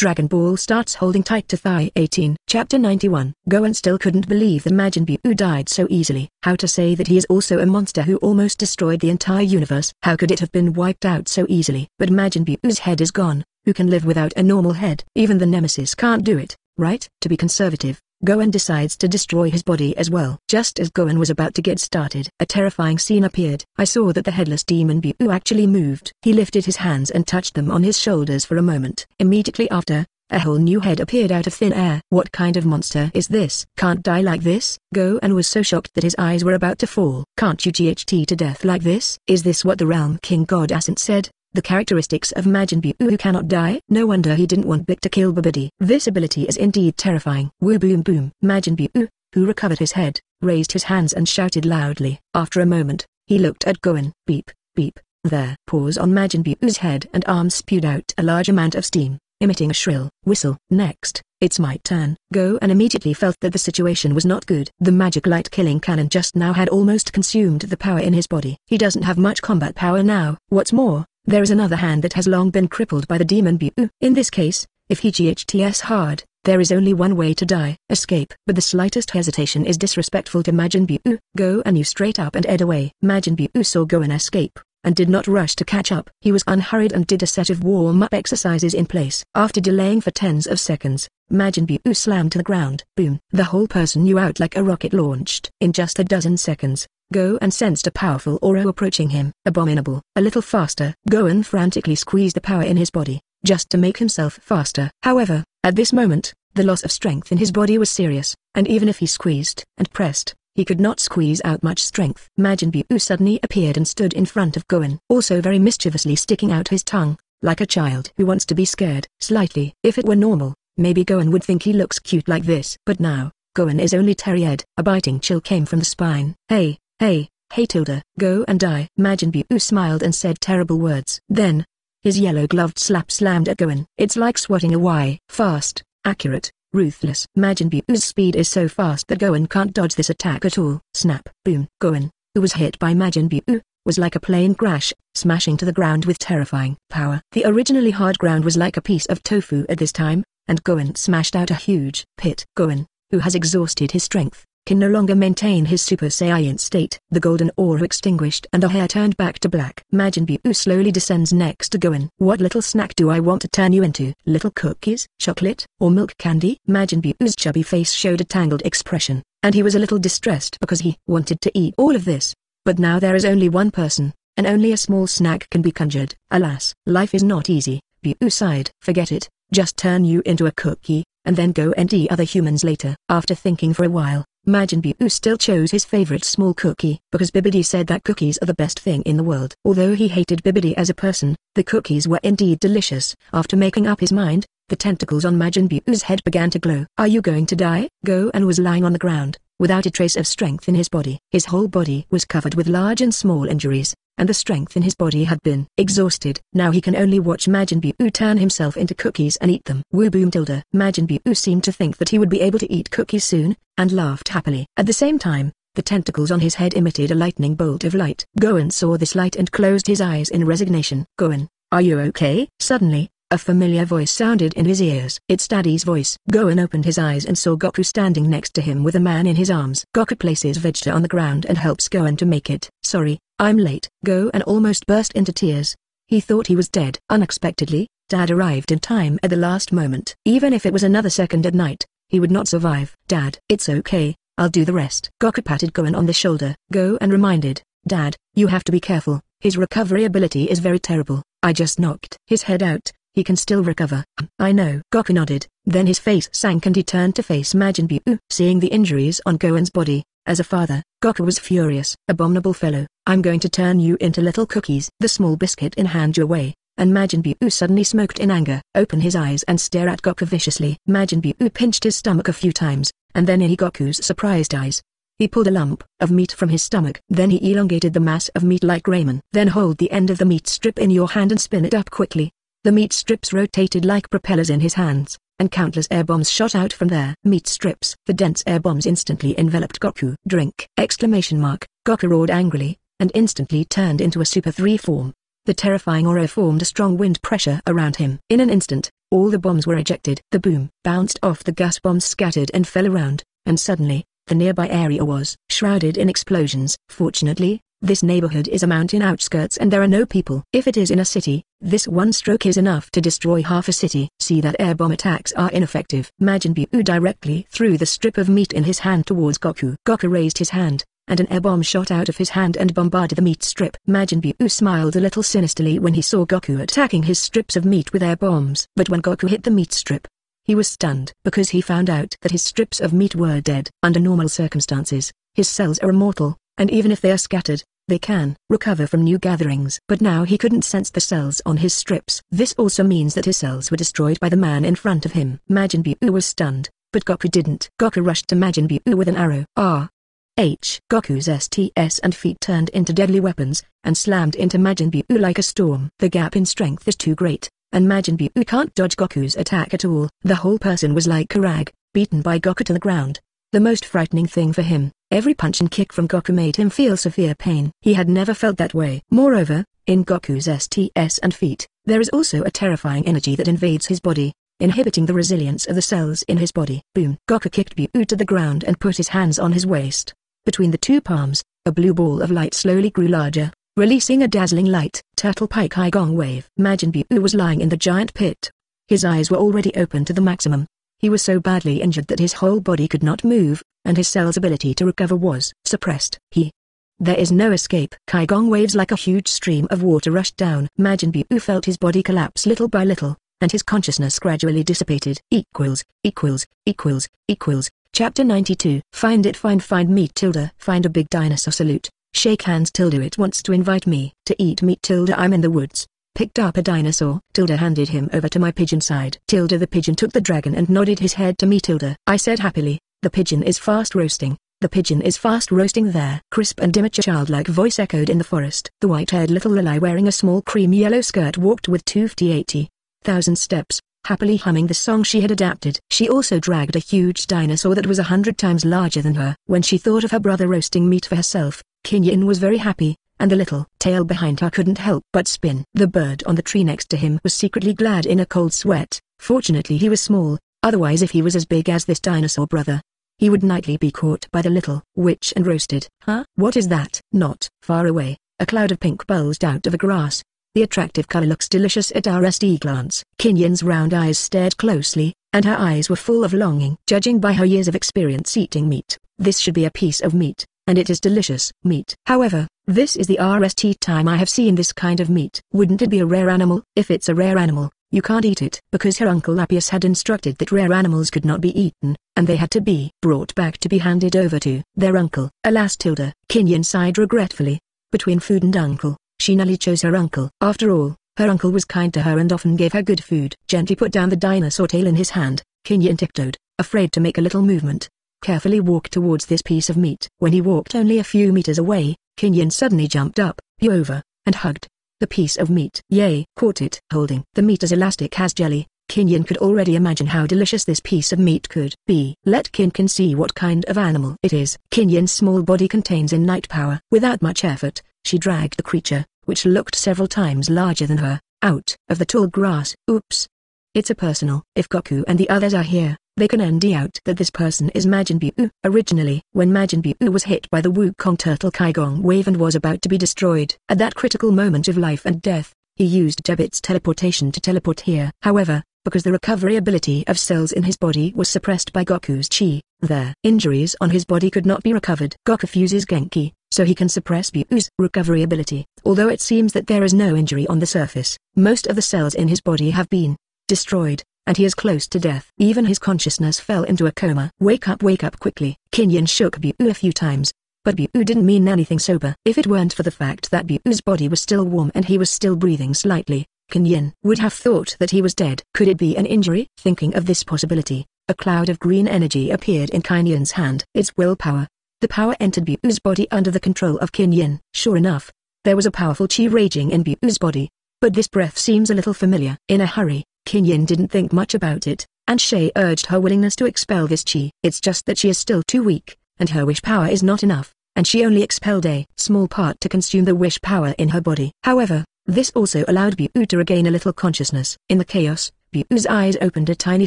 Dragon Ball starts holding tight to thigh 18. Chapter 91 Gohan still couldn't believe that Majin Buu died so easily. How to say that he is also a monster who almost destroyed the entire universe? How could it have been wiped out so easily? But Majin Buu's head is gone. Who can live without a normal head? Even the Nemesis can't do it, right? To be conservative, Gohan decides to destroy his body as well. Just as Gohan was about to get started, a terrifying scene appeared. I saw that the headless demon Buu actually moved. He lifted his hands and touched them on his shoulders for a moment. Immediately after, a whole new head appeared out of thin air. What kind of monster is this? Can't die like this? Gohan was so shocked that his eyes were about to fall. Can't you GHT to death like this? Is this what the Realm King God Ascent said? The characteristics of Majin Buu who cannot die? No wonder he didn't want Big to kill Babidi. This ability is indeed terrifying. Woo boom boom. Majin Buu, who recovered his head, raised his hands and shouted loudly. After a moment, he looked at Gohan. Beep, beep, there. Pause on Majin Buu's head and arms spewed out a large amount of steam, emitting a shrill whistle. Next, it's my turn. Gohan immediately felt that the situation was not good. The magic light killing cannon just now had almost consumed the power in his body. He doesn't have much combat power now. What's more, there is another hand that has long been crippled by the demon Buu. In this case, if he GHTS hard, there is only one way to die, escape. But the slightest hesitation is disrespectful to Majin Buu. Gohan you straight up and ed away. Majin Buu saw Gohan escape, and did not rush to catch up. He was unhurried and did a set of warm-up exercises in place. After delaying for tens of seconds, Majin Buu slammed to the ground. Boom. The whole person knew out like a rocket launched. In just a dozen seconds, Gohan sensed a powerful aura approaching him. Abominable. A little faster. Gohan frantically squeezed the power in his body, just to make himself faster. However, at this moment, the loss of strength in his body was serious, and even if he squeezed and pressed, he could not squeeze out much strength. Majin Buu suddenly appeared and stood in front of Gohan, also very mischievously sticking out his tongue, like a child who wants to be scared. Slightly. If it were normal, maybe Gohan would think he looks cute like this. But now, Gohan is only terrified. A biting chill came from the spine. Hey, Hey, hey Tilda, go and die. Majin Buu smiled and said terrible words. Then, his yellow-gloved slap slammed at Gohan. It's like swatting a Y. Fast, accurate, ruthless. Majin Buu's speed is so fast that Gohan can't dodge this attack at all. Snap, boom. Gohan, who was hit by Majin Buu, was like a plane crash, smashing to the ground with terrifying power. The originally hard ground was like a piece of tofu at this time, and Gohan smashed out a huge pit. Gohan, who has exhausted his strength, can no longer maintain his Super Saiyan state. The golden aura extinguished and the hair turned back to black. Majin Buu slowly descends next to Gohan. What little snack do I want to turn you into? Little cookies, chocolate, or milk candy? Majin Buu's chubby face showed a tangled expression, and he was a little distressed because he wanted to eat all of this. But now there is only one person, and only a small snack can be conjured. Alas, life is not easy. Buu sighed. Forget it, just turn you into a cookie, and then go and eat other humans later. After thinking for a while, Majin Buu still chose his favorite small cookie because Bibidi said that cookies are the best thing in the world. Although he hated Bibidi as a person, the cookies were indeed delicious. After making up his mind, the tentacles on Majin Buu's head began to glow. Are you going to die? Gohan was lying on the ground, without a trace of strength in his body. His whole body was covered with large and small injuries, and the strength in his body had been exhausted. Now he can only watch Majin Buu turn himself into cookies and eat them. Woo boom tilde. Majin Buu seemed to think that he would be able to eat cookies soon, and laughed happily. At the same time, the tentacles on his head emitted a lightning bolt of light. Gohan saw this light and closed his eyes in resignation. Gohan, are you okay? Suddenly, a familiar voice sounded in his ears. It's Daddy's voice. Gohan opened his eyes and saw Goku standing next to him with a man in his arms. Goku places Vegeta on the ground and helps Gohan to make it. Sorry, I'm late. Gohan almost burst into tears. He thought he was dead. Unexpectedly, Dad arrived in time at the last moment. Even if it was another second at night, he would not survive. Dad, it's okay, I'll do the rest. Goku patted Gohan on the shoulder. Gohan reminded, Dad, you have to be careful, his recovery ability is very terrible. I just knocked his head out, he can still recover. I know. Goku nodded, then his face sank and he turned to face Majin Buu. Seeing the injuries on Gohan's body, as a father, Goku was furious. Abominable fellow, I'm going to turn you into little cookies. The small biscuit in hand your way, and Majin Buu suddenly smoked in anger. Open his eyes and stare at Goku viciously. Majin Buu pinched his stomach a few times, and then in Goku's surprised eyes. He pulled a lump of meat from his stomach. Then he elongated the mass of meat like ramen. Then hold the end of the meat strip in your hand and spin it up quickly. The meat strips rotated like propellers in his hands, and countless air bombs shot out from their meat strips. The dense air bombs instantly enveloped Goku. Drink! Exclamation mark. Goku roared angrily, and instantly turned into a Super 3 form. The terrifying aura formed a strong wind pressure around him. In an instant, all the bombs were ejected. The boom bounced off the gas bombs scattered and fell around, and suddenly, the nearby area was shrouded in explosions. Fortunately, this neighborhood is a mountain outskirts and there are no people. If it is in a city, this one stroke is enough to destroy half a city. See that air bomb attacks are ineffective. Majin Buu directly threw the strip of meat in his hand towards Goku. Goku raised his hand, and an air bomb shot out of his hand and bombarded the meat strip. Majin Buu smiled a little sinisterly when he saw Goku attacking his strips of meat with air bombs. But when Goku hit the meat strip, he was stunned because he found out that his strips of meat were dead. Under normal circumstances, his cells are immortal, and even if they are scattered, they can recover from new gatherings. But now he couldn't sense the cells on his strips. This also means that his cells were destroyed by the man in front of him. Majin Buu was stunned, but Goku didn't. Goku rushed to Majin Buu with an arrow. R. H. Goku's STS and feet turned into deadly weapons, and slammed into Majin Buu like a storm. The gap in strength is too great, and Majin Buu can't dodge Goku's attack at all. The whole person was like a rag, beaten by Goku to the ground. The most frightening thing for him, every punch and kick from Goku made him feel severe pain. He had never felt that way. Moreover, in Goku's STS and feet, there is also a terrifying energy that invades his body, inhibiting the resilience of the cells in his body. Boom! Goku kicked Buu to the ground and put his hands on his waist. Between the two palms, a blue ball of light slowly grew larger, releasing a dazzling light. Turtle Pike High Gong Wave. Majin Buu was lying in the giant pit. His eyes were already open to the maximum, he was so badly injured that his whole body could not move, and his cell's ability to recover was suppressed. He. There is no escape. Kai Gong waves like a huge stream of water rushed down. Majin Buu felt his body collapse little by little, and his consciousness gradually dissipated. Equals, equals, equals, equals. Chapter 92 Find it find find meat tilde Find a big dinosaur salute. Shake hands tilde it wants to invite me to eat meat tilde I'm in the woods picked up a dinosaur. Tilda handed him over to my pigeon side. Tilda the pigeon took the dragon and nodded his head to me Tilda. I said happily, the pigeon is fast roasting. The pigeon is fast roasting there. Crisp and immature childlike voice echoed in the forest. The white-haired little Lily wearing a small cream yellow skirt walked with toofty eighty thousand steps, happily humming the song she had adapted. She also dragged a huge dinosaur that was a hundred times larger than her. When she thought of her brother roasting meat for herself, Kinyin was very happy, and the little tail behind her couldn't help but spin. The bird on the tree next to him was secretly glad in a cold sweat. Fortunately he was small, otherwise if he was as big as this dinosaur brother, he would nightly be caught by the little witch and roasted. Huh? What is that? Not far away, a cloud of pink bulged out of the grass. The attractive color looks delicious at our SD glance. Kinyin's round eyes stared closely, and her eyes were full of longing. Judging by her years of experience eating meat, this should be a piece of meat and it is delicious meat. However, this is the RST time I have seen this kind of meat. Wouldn't it be a rare animal? If it's a rare animal, you can't eat it. Because her uncle Lappius had instructed that rare animals could not be eaten, and they had to be brought back to be handed over to their uncle. Alas Tilda, Kinyan sighed regretfully. Between food and uncle, she nearly chose her uncle. After all, her uncle was kind to her and often gave her good food. Gently put down the dinosaur tail in his hand, Kinyan tiptoed, afraid to make a little movement carefully walked towards this piece of meat. When he walked only a few meters away, Kinyan suddenly jumped up, flew over, and hugged the piece of meat. Yay! Caught it. Holding the meat as elastic as jelly, Kinyan could already imagine how delicious this piece of meat could be. Let Kinkin see what kind of animal it is. Kinyan's small body contains innate power. Without much effort, she dragged the creature, which looked several times larger than her, out of the tall grass. Oops. It's a personal. If Goku and the others are here, they can ND out that this person is Majin Buu. Originally, when Majin Buu was hit by the Wukong turtle Kaigong wave and was about to be destroyed, at that critical moment of life and death, he used Debit's teleportation to teleport here. However, because the recovery ability of cells in his body was suppressed by Goku's chi, their injuries on his body could not be recovered. Goku fuses Genki, so he can suppress Buu's recovery ability. Although it seems that there is no injury on the surface, most of the cells in his body have been destroyed and he is close to death. Even his consciousness fell into a coma. Wake up wake up quickly. Kinyan shook Buu a few times. But Buu didn't mean anything sober. If it weren't for the fact that Buu's body was still warm and he was still breathing slightly, Kinyan would have thought that he was dead. Could it be an injury? Thinking of this possibility, a cloud of green energy appeared in Kinyan's hand. It's willpower. The power entered Buu's body under the control of Kinyan. Sure enough, there was a powerful chi raging in Buu's body. But this breath seems a little familiar. In a hurry, Kinyin didn't think much about it, and Shay urged her willingness to expel this chi. It's just that she is still too weak, and her wish power is not enough, and she only expelled a small part to consume the wish power in her body. However, This also allowed Bu to regain a little consciousness. In the chaos, Bu's eyes opened a tiny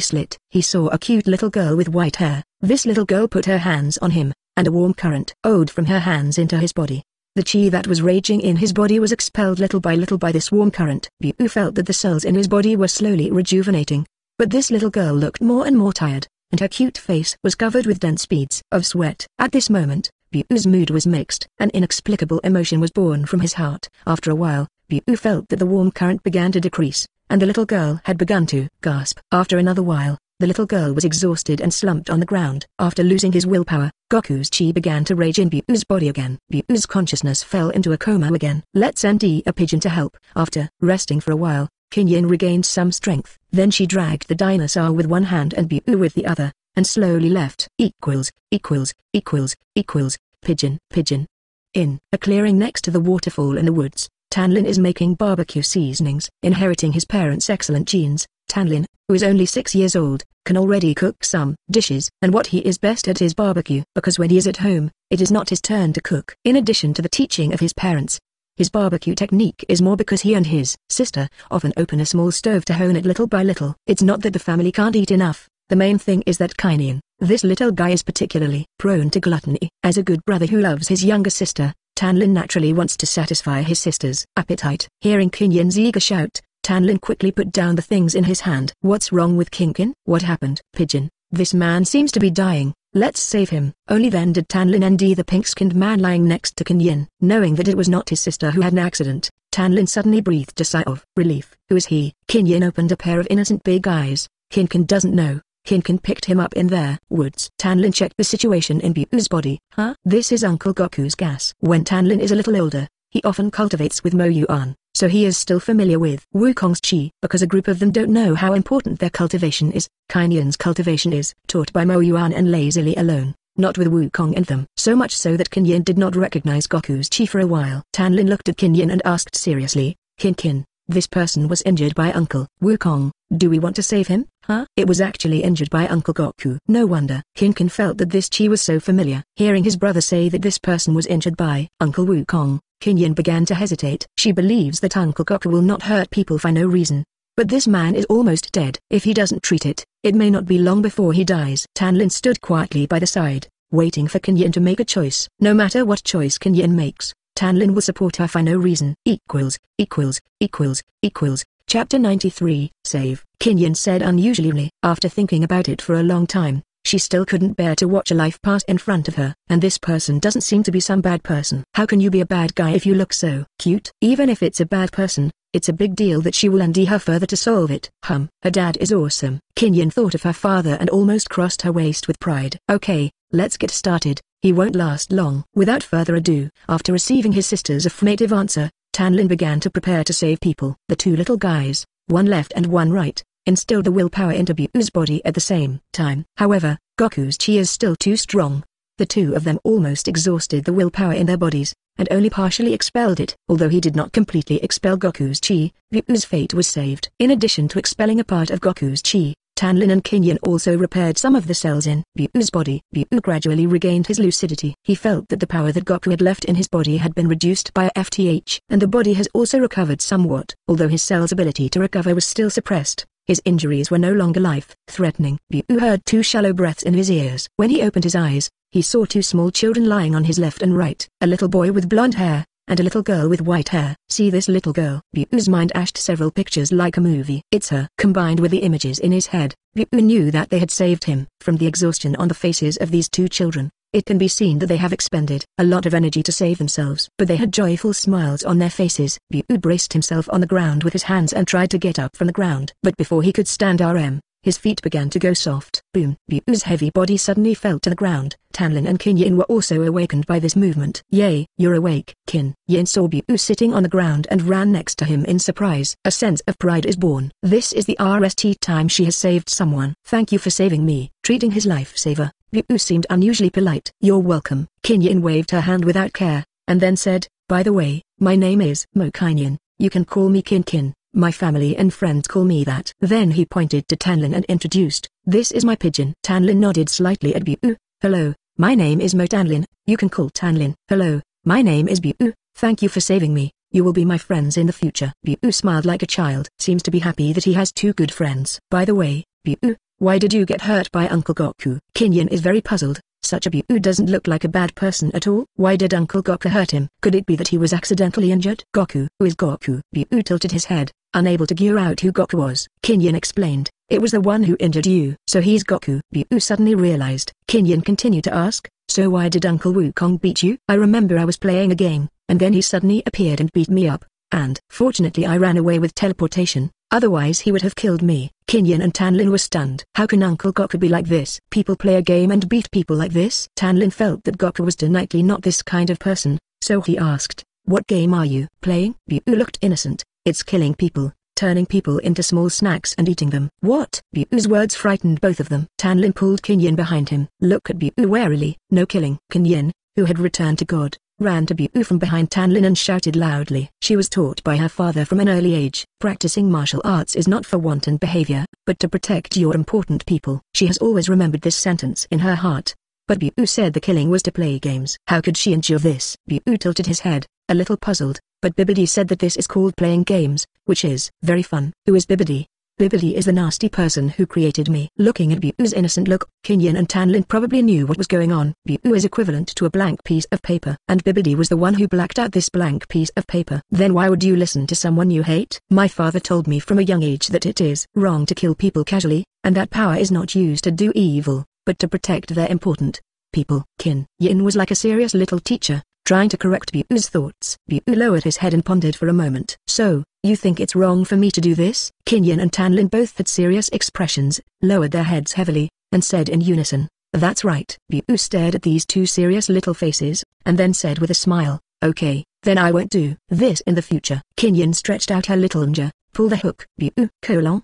slit. He saw a cute little girl with white hair. This little girl put her hands on him, and a warm current owed from her hands into his body. The chi that was raging in his body was expelled little by little by this warm current. Bu felt that the cells in his body were slowly rejuvenating. But this little girl looked more and more tired, and her cute face was covered with dense beads of sweat. At this moment, Bu's mood was mixed. An inexplicable emotion was born from his heart. After a while, Bu felt that the warm current began to decrease and the little girl had begun to gasp. After another while, the little girl was exhausted and slumped on the ground. After losing his willpower, Goku's chi began to rage in Bu's body again. Bu's consciousness fell into a coma again. Let's send a pigeon to help. After resting for a while, Kinyin regained some strength. Then she dragged the dinosaur with one hand and Bu with the other, and slowly left. Equals, equals, equals, equals, pigeon, pigeon. In a clearing next to the waterfall in the woods, Tanlin is making barbecue seasonings. Inheriting his parents' excellent genes, Tanlin, who is only six years old, can already cook some dishes. And what he is best at is barbecue. Because when he is at home, it is not his turn to cook. In addition to the teaching of his parents, his barbecue technique is more because he and his sister often open a small stove to hone it little by little. It's not that the family can't eat enough, the main thing is that Kainian, this little guy is particularly prone to gluttony. As a good brother who loves his younger sister, Tanlin naturally wants to satisfy his sister's appetite. Hearing Kinyan's eager shout, Tanlin quickly put down the things in his hand. What's wrong with Kinkin? What happened? Pigeon, this man seems to be dying, let's save him. Only then did Tanlin and the pink-skinned man lying next to Kinyan. Knowing that it was not his sister who had an accident, Tanlin suddenly breathed a sigh of relief. Who is he? Kinyan opened a pair of innocent big eyes. Kinkin doesn't know. Kinkin picked him up in their woods. Tanlin checked the situation in Buu's body. Huh? This is Uncle Goku's gas. When Tanlin is a little older, he often cultivates with Mo Yuan, so he is still familiar with Wukong's chi. Because a group of them don't know how important their cultivation is, Kainian's cultivation is taught by Mo Yuan and lazily alone, not with Wukong and them. So much so that Kinyan did not recognize Goku's chi for a while. Tanlin looked at Kinyan and asked seriously, Kin Kin, this person was injured by Uncle Wukong, do we want to save him? Huh? It was actually injured by Uncle Goku. No wonder. Kinkin felt that this chi was so familiar. Hearing his brother say that this person was injured by Uncle Wukong, Kinyan began to hesitate. She believes that Uncle Goku will not hurt people for no reason. But this man is almost dead. If he doesn't treat it, it may not be long before he dies. Tanlin stood quietly by the side, waiting for Kinyan to make a choice. No matter what choice Kinyan makes, Tanlin will support her for no reason. Equals, equals, equals, equals. Chapter 93, Save. Kinyan said unusually. After thinking about it for a long time, she still couldn't bear to watch a life pass in front of her. And this person doesn't seem to be some bad person. How can you be a bad guy if you look so cute? Even if it's a bad person, it's a big deal that she will undo her further to solve it. Hum, her dad is awesome. Kinyan thought of her father and almost crossed her waist with pride. Okay, let's get started. He won't last long. Without further ado, after receiving his sister's affirmative answer, Tanlin began to prepare to save people. The two little guys, one left and one right, instilled the willpower into Bu's body at the same time. However, Goku's chi is still too strong. The two of them almost exhausted the willpower in their bodies, and only partially expelled it. Although he did not completely expel Goku's chi, Bu's fate was saved. In addition to expelling a part of Goku's chi, Tanlin and Kinyan also repaired some of the cells in Bu's body. Bu gradually regained his lucidity. He felt that the power that Goku had left in his body had been reduced by FTH, and the body has also recovered somewhat. Although his cell's ability to recover was still suppressed, his injuries were no longer life-threatening. Bu heard two shallow breaths in his ears. When he opened his eyes, he saw two small children lying on his left and right. A little boy with blonde hair, and a little girl with white hair. See this little girl. Bu's mind ashed several pictures like a movie. It's her. Combined with the images in his head, Bu knew that they had saved him. From the exhaustion on the faces of these two children, it can be seen that they have expended a lot of energy to save themselves. But they had joyful smiles on their faces. Bu braced himself on the ground with his hands and tried to get up from the ground. But before he could stand RM, his feet began to go soft. Boom. Bu's heavy body suddenly fell to the ground. Tanlin and Kin Yin were also awakened by this movement. Yay, you're awake. Kin Yin saw Bu sitting on the ground and ran next to him in surprise. A sense of pride is born. This is the RST time she has saved someone. Thank you for saving me. Treating his lifesaver, Bu seemed unusually polite. You're welcome. Kin Yin waved her hand without care, and then said, By the way, my name is Mo Kinyan. You can call me Kin Kin. My family and friends call me that. Then he pointed to Tanlin and introduced, this is my pigeon. Tanlin nodded slightly at Bu. Hello, my name is Mo Tanlin, you can call Tanlin. Hello, my name is Bu. Thank you for saving me. You will be my friends in the future. Bu smiled like a child. Seems to be happy that he has two good friends. By the way, Bu, why did you get hurt by Uncle Goku? Kinyan is very puzzled. Such a Bu doesn't look like a bad person at all. Why did Uncle Goku hurt him? Could it be that he was accidentally injured? Goku, who is Goku? Buu tilted his head, unable to gear out who Goku was. Kinyan explained, it was the one who injured you. So he's Goku. Buu suddenly realized. Kinyan continued to ask, so why did Uncle Wukong beat you? I remember I was playing a game, and then he suddenly appeared and beat me up, and fortunately I ran away with teleportation, otherwise he would have killed me. Kinyan and Tanlin were stunned. How can Uncle Goku be like this? People play a game and beat people like this? Tanlin felt that Goku was definitely not this kind of person, so he asked, what game are you playing? Bu looked innocent, it's killing people turning people into small snacks and eating them. What? Buu's words frightened both of them. Tanlin pulled Kinyin behind him. Look at Bu warily. No killing. Kinyin, who had returned to God, ran to Bu from behind Tanlin and shouted loudly. She was taught by her father from an early age. Practicing martial arts is not for wanton behavior, but to protect your important people. She has always remembered this sentence in her heart. But Bu said the killing was to play games. How could she endure this? Bu tilted his head, a little puzzled, but Bibidi said that this is called playing games, which is very fun. Who is Bibidi? Bibidi is the nasty person who created me. Looking at Bu's innocent look, Kinyan and Tanlin probably knew what was going on. Bu is equivalent to a blank piece of paper. And Bibidi was the one who blacked out this blank piece of paper. Then why would you listen to someone you hate? My father told me from a young age that it is wrong to kill people casually, and that power is not used to do evil, but to protect their important people. Kin Yin was like a serious little teacher, trying to correct Bu's thoughts. Bu lowered his head and pondered for a moment. So, you think it's wrong for me to do this? Kinyan and Tanlin both had serious expressions, lowered their heads heavily, and said in unison, That's right. Bu stared at these two serious little faces, and then said with a smile, Okay, then I won't do this in the future. Kinyan stretched out her little ninja, pull the hook. Bu, colon.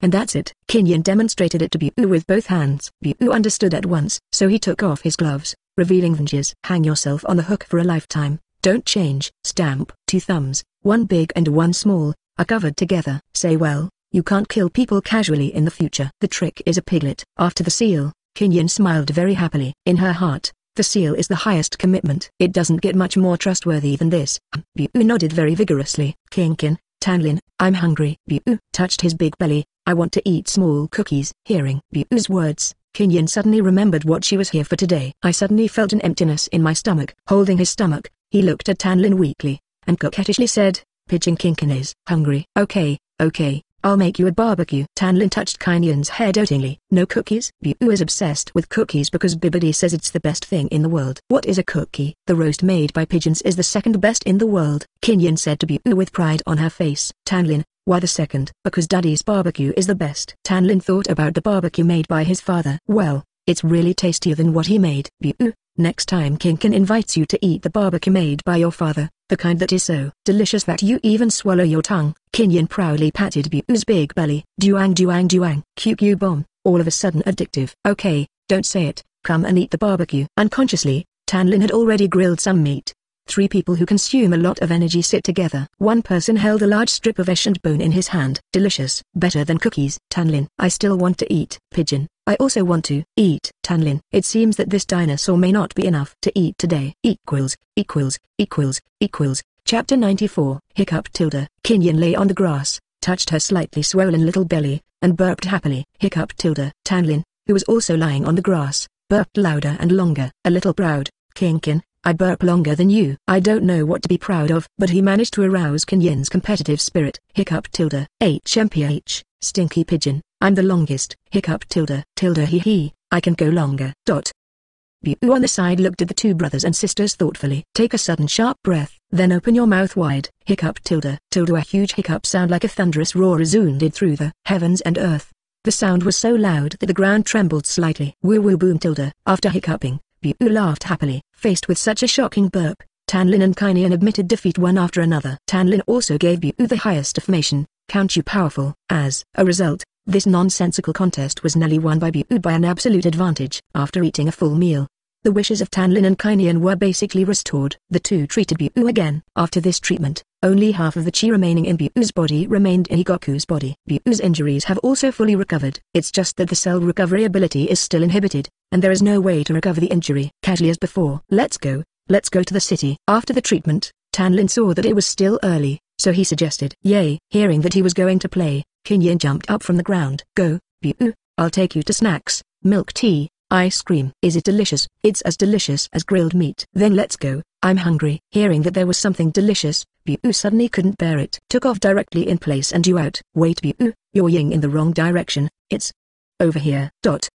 And that's it. Kinyan demonstrated it to Bu with both hands. Bu understood at once, so he took off his gloves, revealing hinges. Hang yourself on the hook for a lifetime. Don't change. Stamp. Two thumbs, one big and one small, are covered together. Say well, you can't kill people casually in the future. The trick is a piglet. After the seal, Kinyan smiled very happily. In her heart, the seal is the highest commitment. It doesn't get much more trustworthy than this. Bu nodded very vigorously. Kinkin, Tanlin, I'm hungry. Bu touched his big belly. I want to eat small cookies. Hearing Bu's words, Kinyan suddenly remembered what she was here for today. I suddenly felt an emptiness in my stomach. Holding his stomach, he looked at Tanlin weakly, and coquettishly said, Pigeon Kinkin is hungry. Okay, okay, I'll make you a barbecue. Tanlin touched Kinyan's head dotingly. No cookies? Bu is obsessed with cookies because Bibidi says it's the best thing in the world. What is a cookie? The roast made by pigeons is the second best in the world. Kinyan said to Bu with pride on her face. Tanlin, why the second? Because Daddy's barbecue is the best. Tanlin thought about the barbecue made by his father. Well, it's really tastier than what he made. Bu, next time Kinkin invites you to eat the barbecue made by your father, the kind that is so delicious that you even swallow your tongue. Kinyan proudly patted Bu's big belly. Duang duang duang. QQ bomb, all of a sudden addictive. Okay, don't say it, come and eat the barbecue. Unconsciously, Tanlin had already grilled some meat, Three people who consume a lot of energy sit together. One person held a large strip of flesh and bone in his hand. Delicious. Better than cookies. Tanlin. I still want to eat. Pigeon. I also want to eat. Tanlin. It seems that this dinosaur may not be enough to eat today. Equals, equals, equals, equals. Chapter 94. Hiccup tilde. Kinyan lay on the grass, touched her slightly swollen little belly, and burped happily. Hiccup tilde. Tanlin, who was also lying on the grass, burped louder and longer. A little proud. Kinkin, I burp longer than you. I don't know what to be proud of. But he managed to arouse Kenyin's competitive spirit. Hiccup tilde. HMPH, stinky pigeon, I'm the longest. Hiccup tilde. Tilde he he, I can go longer. Dot. Bu on the side looked at the two brothers and sisters thoughtfully. Take a sudden sharp breath, then open your mouth wide. Hiccup tilde. Tilde a huge hiccup sound like a thunderous roar resounded through the heavens and earth. The sound was so loud that the ground trembled slightly. Woo woo boom tilde. After hiccuping, Bu laughed happily. Faced with such a shocking burp, Tanlin and Kainian admitted defeat one after another. Tanlin also gave Bu the highest affirmation, count you powerful. As a result, this nonsensical contest was nearly won by Bu by an absolute advantage. After eating a full meal, the wishes of Tanlin and Kainian were basically restored. The two treated Bu again. After this treatment, only half of the chi remaining in Buu's body remained in Higoku's body. Buu's injuries have also fully recovered. It's just that the cell recovery ability is still inhibited, and there is no way to recover the injury. Casually as before. Let's go, let's go to the city. After the treatment, Tanlin saw that it was still early, so he suggested. Yay! Hearing that he was going to play, Kinyin jumped up from the ground. Go, Bu, I'll take you to snacks, milk tea, ice cream. Is it delicious? It's as delicious as grilled meat. Then let's go, I'm hungry. Hearing that there was something delicious, Bu suddenly couldn't bear it. Took off directly in place and you out. Wait Bu, you're ying in the wrong direction, it's over here. Dot.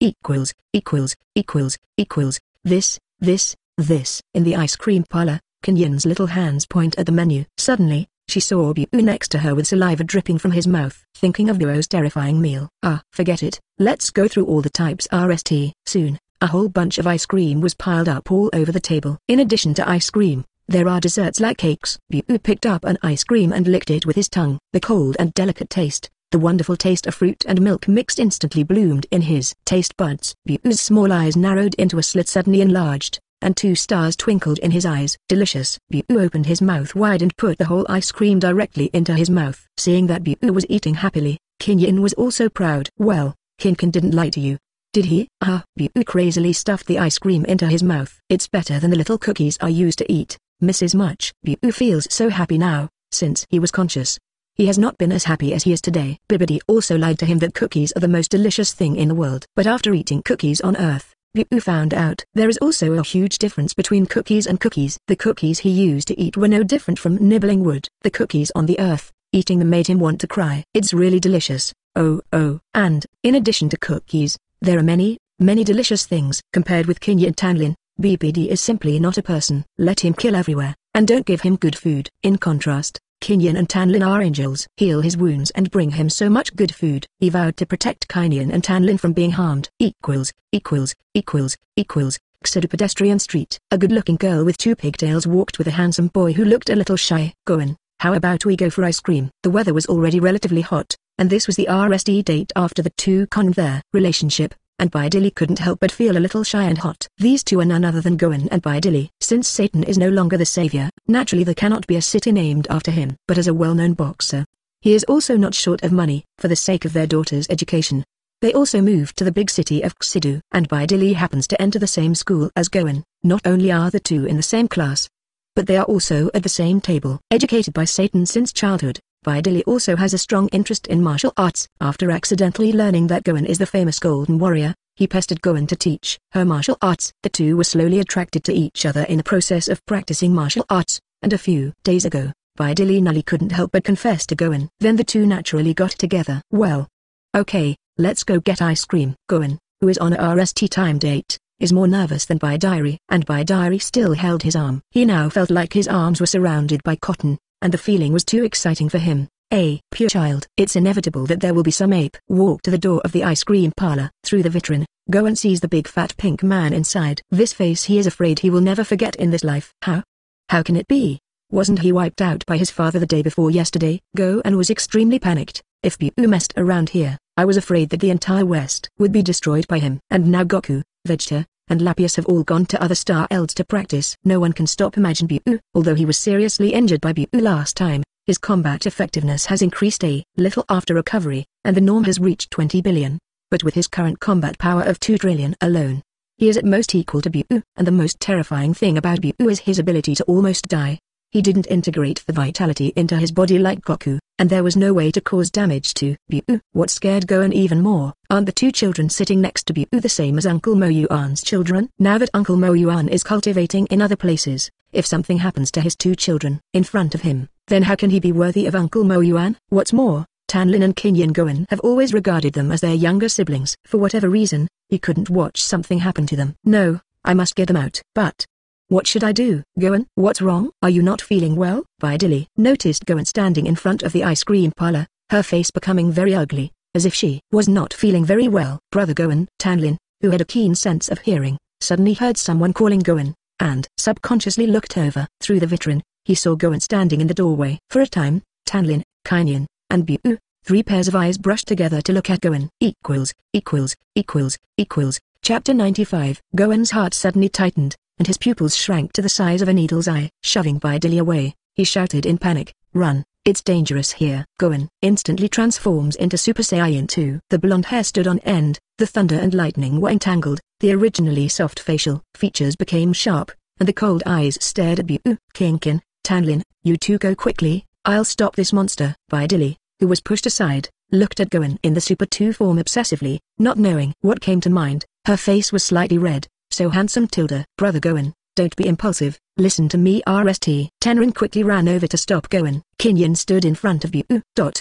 Equals, equals, equals, equals, this, this, this. In the ice cream parlor, Kenyin's little hands point at the menu. Suddenly, she saw Bu next to her with saliva dripping from his mouth. Thinking of Buo's terrifying meal. Ah, forget it. Let's go through all the types RST. Soon, a whole bunch of ice cream was piled up all over the table. In addition to ice cream, there are desserts like cakes. Bu picked up an ice cream and licked it with his tongue. The cold and delicate taste, the wonderful taste of fruit and milk mixed instantly bloomed in his taste buds. Bu's small eyes narrowed into a slit suddenly enlarged, and two stars twinkled in his eyes. Delicious. Bu opened his mouth wide and put the whole ice cream directly into his mouth. Seeing that Bu was eating happily, Kinyin was also proud. Well, Kinkin didn't lie to you. Did he? Ah, Bu crazily stuffed the ice cream into his mouth. It's better than the little cookies I used to eat, Mrs. Much. Bu feels so happy now, since he was conscious. He has not been as happy as he is today. Bibbidi also lied to him that cookies are the most delicious thing in the world. But after eating cookies on Earth, Bu found out there is also a huge difference between cookies and cookies. The cookies he used to eat were no different from nibbling wood. The cookies on the earth, eating them made him want to cry. It's really delicious. Oh, oh. And, in addition to cookies, there are many, many delicious things. Compared with Kinyin Tanlin, BBD is simply not a person. Let him kill everywhere, and don't give him good food. In contrast, Kinyin and Tanlin are angels. Heal his wounds and bring him so much good food. He vowed to protect Kinyin and Tanlin from being harmed. Equals, equals, equals, equals. Exeter pedestrian street. A good-looking girl with two pigtails walked with a handsome boy who looked a little shy. Goin, how about we go for ice cream? The weather was already relatively hot, and this was the RSD date after the two con relationship and Bidilli couldn't help but feel a little shy and hot. These two are none other than Gohan and Bidilli. Since Satan is no longer the savior, naturally there cannot be a city named after him. But as a well-known boxer, he is also not short of money, for the sake of their daughter's education. They also moved to the big city of Xidu, and Bidilli happens to enter the same school as Gohan. Not only are the two in the same class, but they are also at the same table. Educated by Satan since childhood, Bidilli also has a strong interest in martial arts. After accidentally learning that Gohan is the famous Golden Warrior, he pestered Gohan to teach her martial arts. The two were slowly attracted to each other in the process of practicing martial arts, and a few days ago, Bidilli Nully couldn't help but confess to Gohan. Then the two naturally got together. Well. Okay, let's go get ice cream. Gohan, who is on a RST time date, is more nervous than by diary And by diary still held his arm. He now felt like his arms were surrounded by cotton, and the feeling was too exciting for him. A pure child. It's inevitable that there will be some ape. Walk to the door of the ice cream parlor. Through the vitrine, Gohan seize the big fat pink man inside. This face he is afraid he will never forget in this life. How? How can it be? Wasn't he wiped out by his father the day before yesterday? Gohan was extremely panicked. If Bu messed around here, I was afraid that the entire West would be destroyed by him. And now Goku, Vegeta, and Lapius have all gone to other star elds to practice. No one can stop Majin Bu. Although he was seriously injured by Bu last time, his combat effectiveness has increased a little after recovery, and the norm has reached 20 billion. But with his current combat power of 2 trillion alone, he is at most equal to Bu, and the most terrifying thing about Bu is his ability to almost die. He didn't integrate the vitality into his body like Goku, and there was no way to cause damage to Bu. What scared Gohan even more, aren't the two children sitting next to Bu the same as Uncle Mo Yuan's children? Now that Uncle Mo Yuan is cultivating in other places, if something happens to his two children in front of him, then how can he be worthy of Uncle Mo Yuan? What's more, Tanlin and Kinyin Gohan have always regarded them as their younger siblings. For whatever reason, he couldn't watch something happen to them. No, I must get them out. But, what should I do? Gohan, what's wrong? Are you not feeling well? Bidilli noticed Gohan standing in front of the ice cream parlor, her face becoming very ugly, as if she was not feeling very well. Brother Gohan, Tanlin, who had a keen sense of hearing, suddenly heard someone calling Gohan, and subconsciously looked over. Through the vitrine, he saw Gohan standing in the doorway. For a time, Tanlin, Kinyin, and Bu, three pairs of eyes brushed together to look at Gohan. Equals, equals, equals, equals. Chapter 95 Gohan's heart suddenly tightened, and his pupils shrank to the size of a needle's eye. Shoving Bidilli away, he shouted in panic, Run, it's dangerous here. Gohan instantly transforms into Super Saiyan 2. The blonde hair stood on end, the thunder and lightning were entangled, the originally soft facial features became sharp, and the cold eyes stared at Bu, Kinkin, Tanlin, you two go quickly, I'll stop this monster. Dilly, who was pushed aside, looked at Gohan in the Super 2 form obsessively, not knowing what came to mind, her face was slightly red, so handsome Tilda. Brother Gohan, don't be impulsive, listen to me RST. Tanlin quickly ran over to stop Gohan. Kinyan stood in front of Bu. Dot.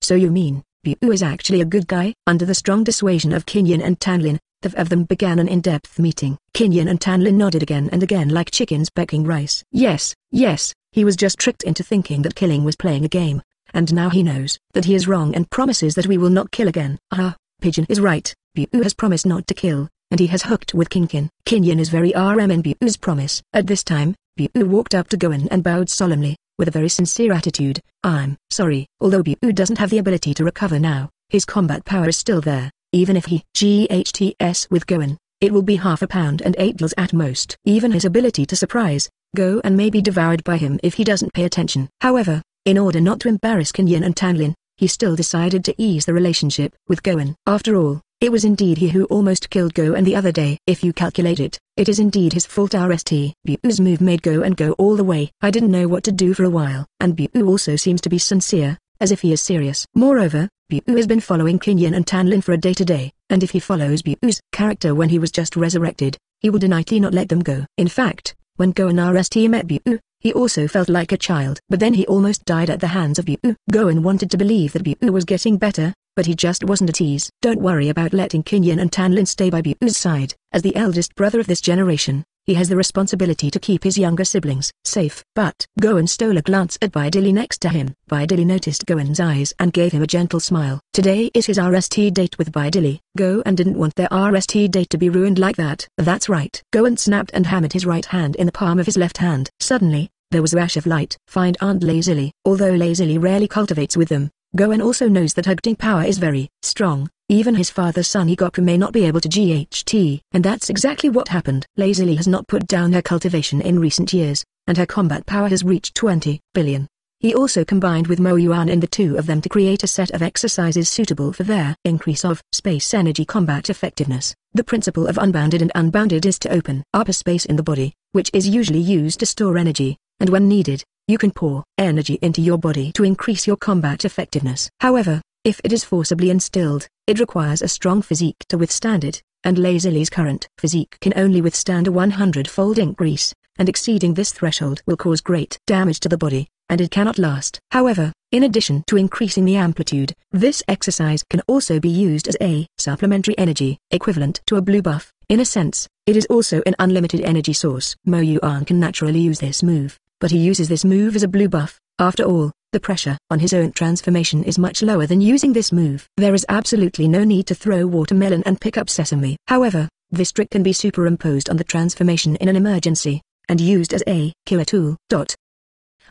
So you mean, Bu is actually a good guy? Under the strong dissuasion of Kinyan and Tanlin, the of them began an in-depth meeting. Kinyan and Tanlin nodded again and again like chickens pecking rice. Yes, yes, he was just tricked into thinking that killing was playing a game, and now he knows that he is wrong and promises that we will not kill again. Ah, Pigeon is right, Bu has promised not to kill, and he has hooked with Kinkin. Kinyan is very RM in Bu's promise. At this time, Bu walked up to Gohan and bowed solemnly, with a very sincere attitude, I'm sorry. Although Bu doesn't have the ability to recover now, his combat power is still there, even if he GHTS with Gohan, it will be half a pound and eight gills at most. Even his ability to surprise, Gohan may be devoured by him if he doesn't pay attention. However, in order not to embarrass Kinyan and Tanlin, he still decided to ease the relationship with Gohan. After all, it was indeed he who almost killed Gohan the other day. If you calculate it, it is indeed his fault RST. Bu's move made Gohan go all the way. I didn't know what to do for a while. And Bu also seems to be sincere, as if he is serious. Moreover, Bu has been following Kinyan and Tanlin for a day to day, and if he follows Bu's character when he was just resurrected, he will definitely not let them go. In fact, when Gohan RST met Bu, he also felt like a child. But then he almost died at the hands of Bu. Gohan wanted to believe that Bu was getting better, but he just wasn't at ease. Don't worry about letting Kinyan and Tanlin stay by Bu's side. As the eldest brother of this generation, he has the responsibility to keep his younger siblings safe. But Gohan stole a glance at Vidili next to him. Vidili noticed Gohan's eyes and gave him a gentle smile. Today is his RST date with Vidili. Gohan didn't want their RST date to be ruined like that. That's right. Gohan snapped and hammered his right hand in the palm of his left hand. Suddenly, there was a rash of light. Find Aunt Lazily. Although Lazily rarely cultivates with them, Gohan also knows that Hugting power is very strong, even his father's son Higoku may not be able to GHT. And that's exactly what happened. Lazily has not put down her cultivation in recent years, and her combat power has reached 20 billion. He also combined with Mo Yuan in the two of them to create a set of exercises suitable for their increase of space energy combat effectiveness. The principle of unbounded and unbounded is to open up a space in the body, which is usually used to store energy, and when needed, you can pour energy into your body to increase your combat effectiveness. However, if it is forcibly instilled, it requires a strong physique to withstand it, and Lazily's current physique can only withstand a 100-fold increase, and exceeding this threshold will cause great damage to the body, and it cannot last. However, in addition to increasing the amplitude, this exercise can also be used as a supplementary energy, equivalent to a blue buff. In a sense, it is also an unlimited energy source. Mo Yuan can naturally use this move, but he uses this move as a blue buff. After all, the pressure on his own transformation is much lower than using this move. There is absolutely no need to throw watermelon and pick up sesame. However, this trick can be superimposed on the transformation in an emergency, and used as a killer tool. Dot.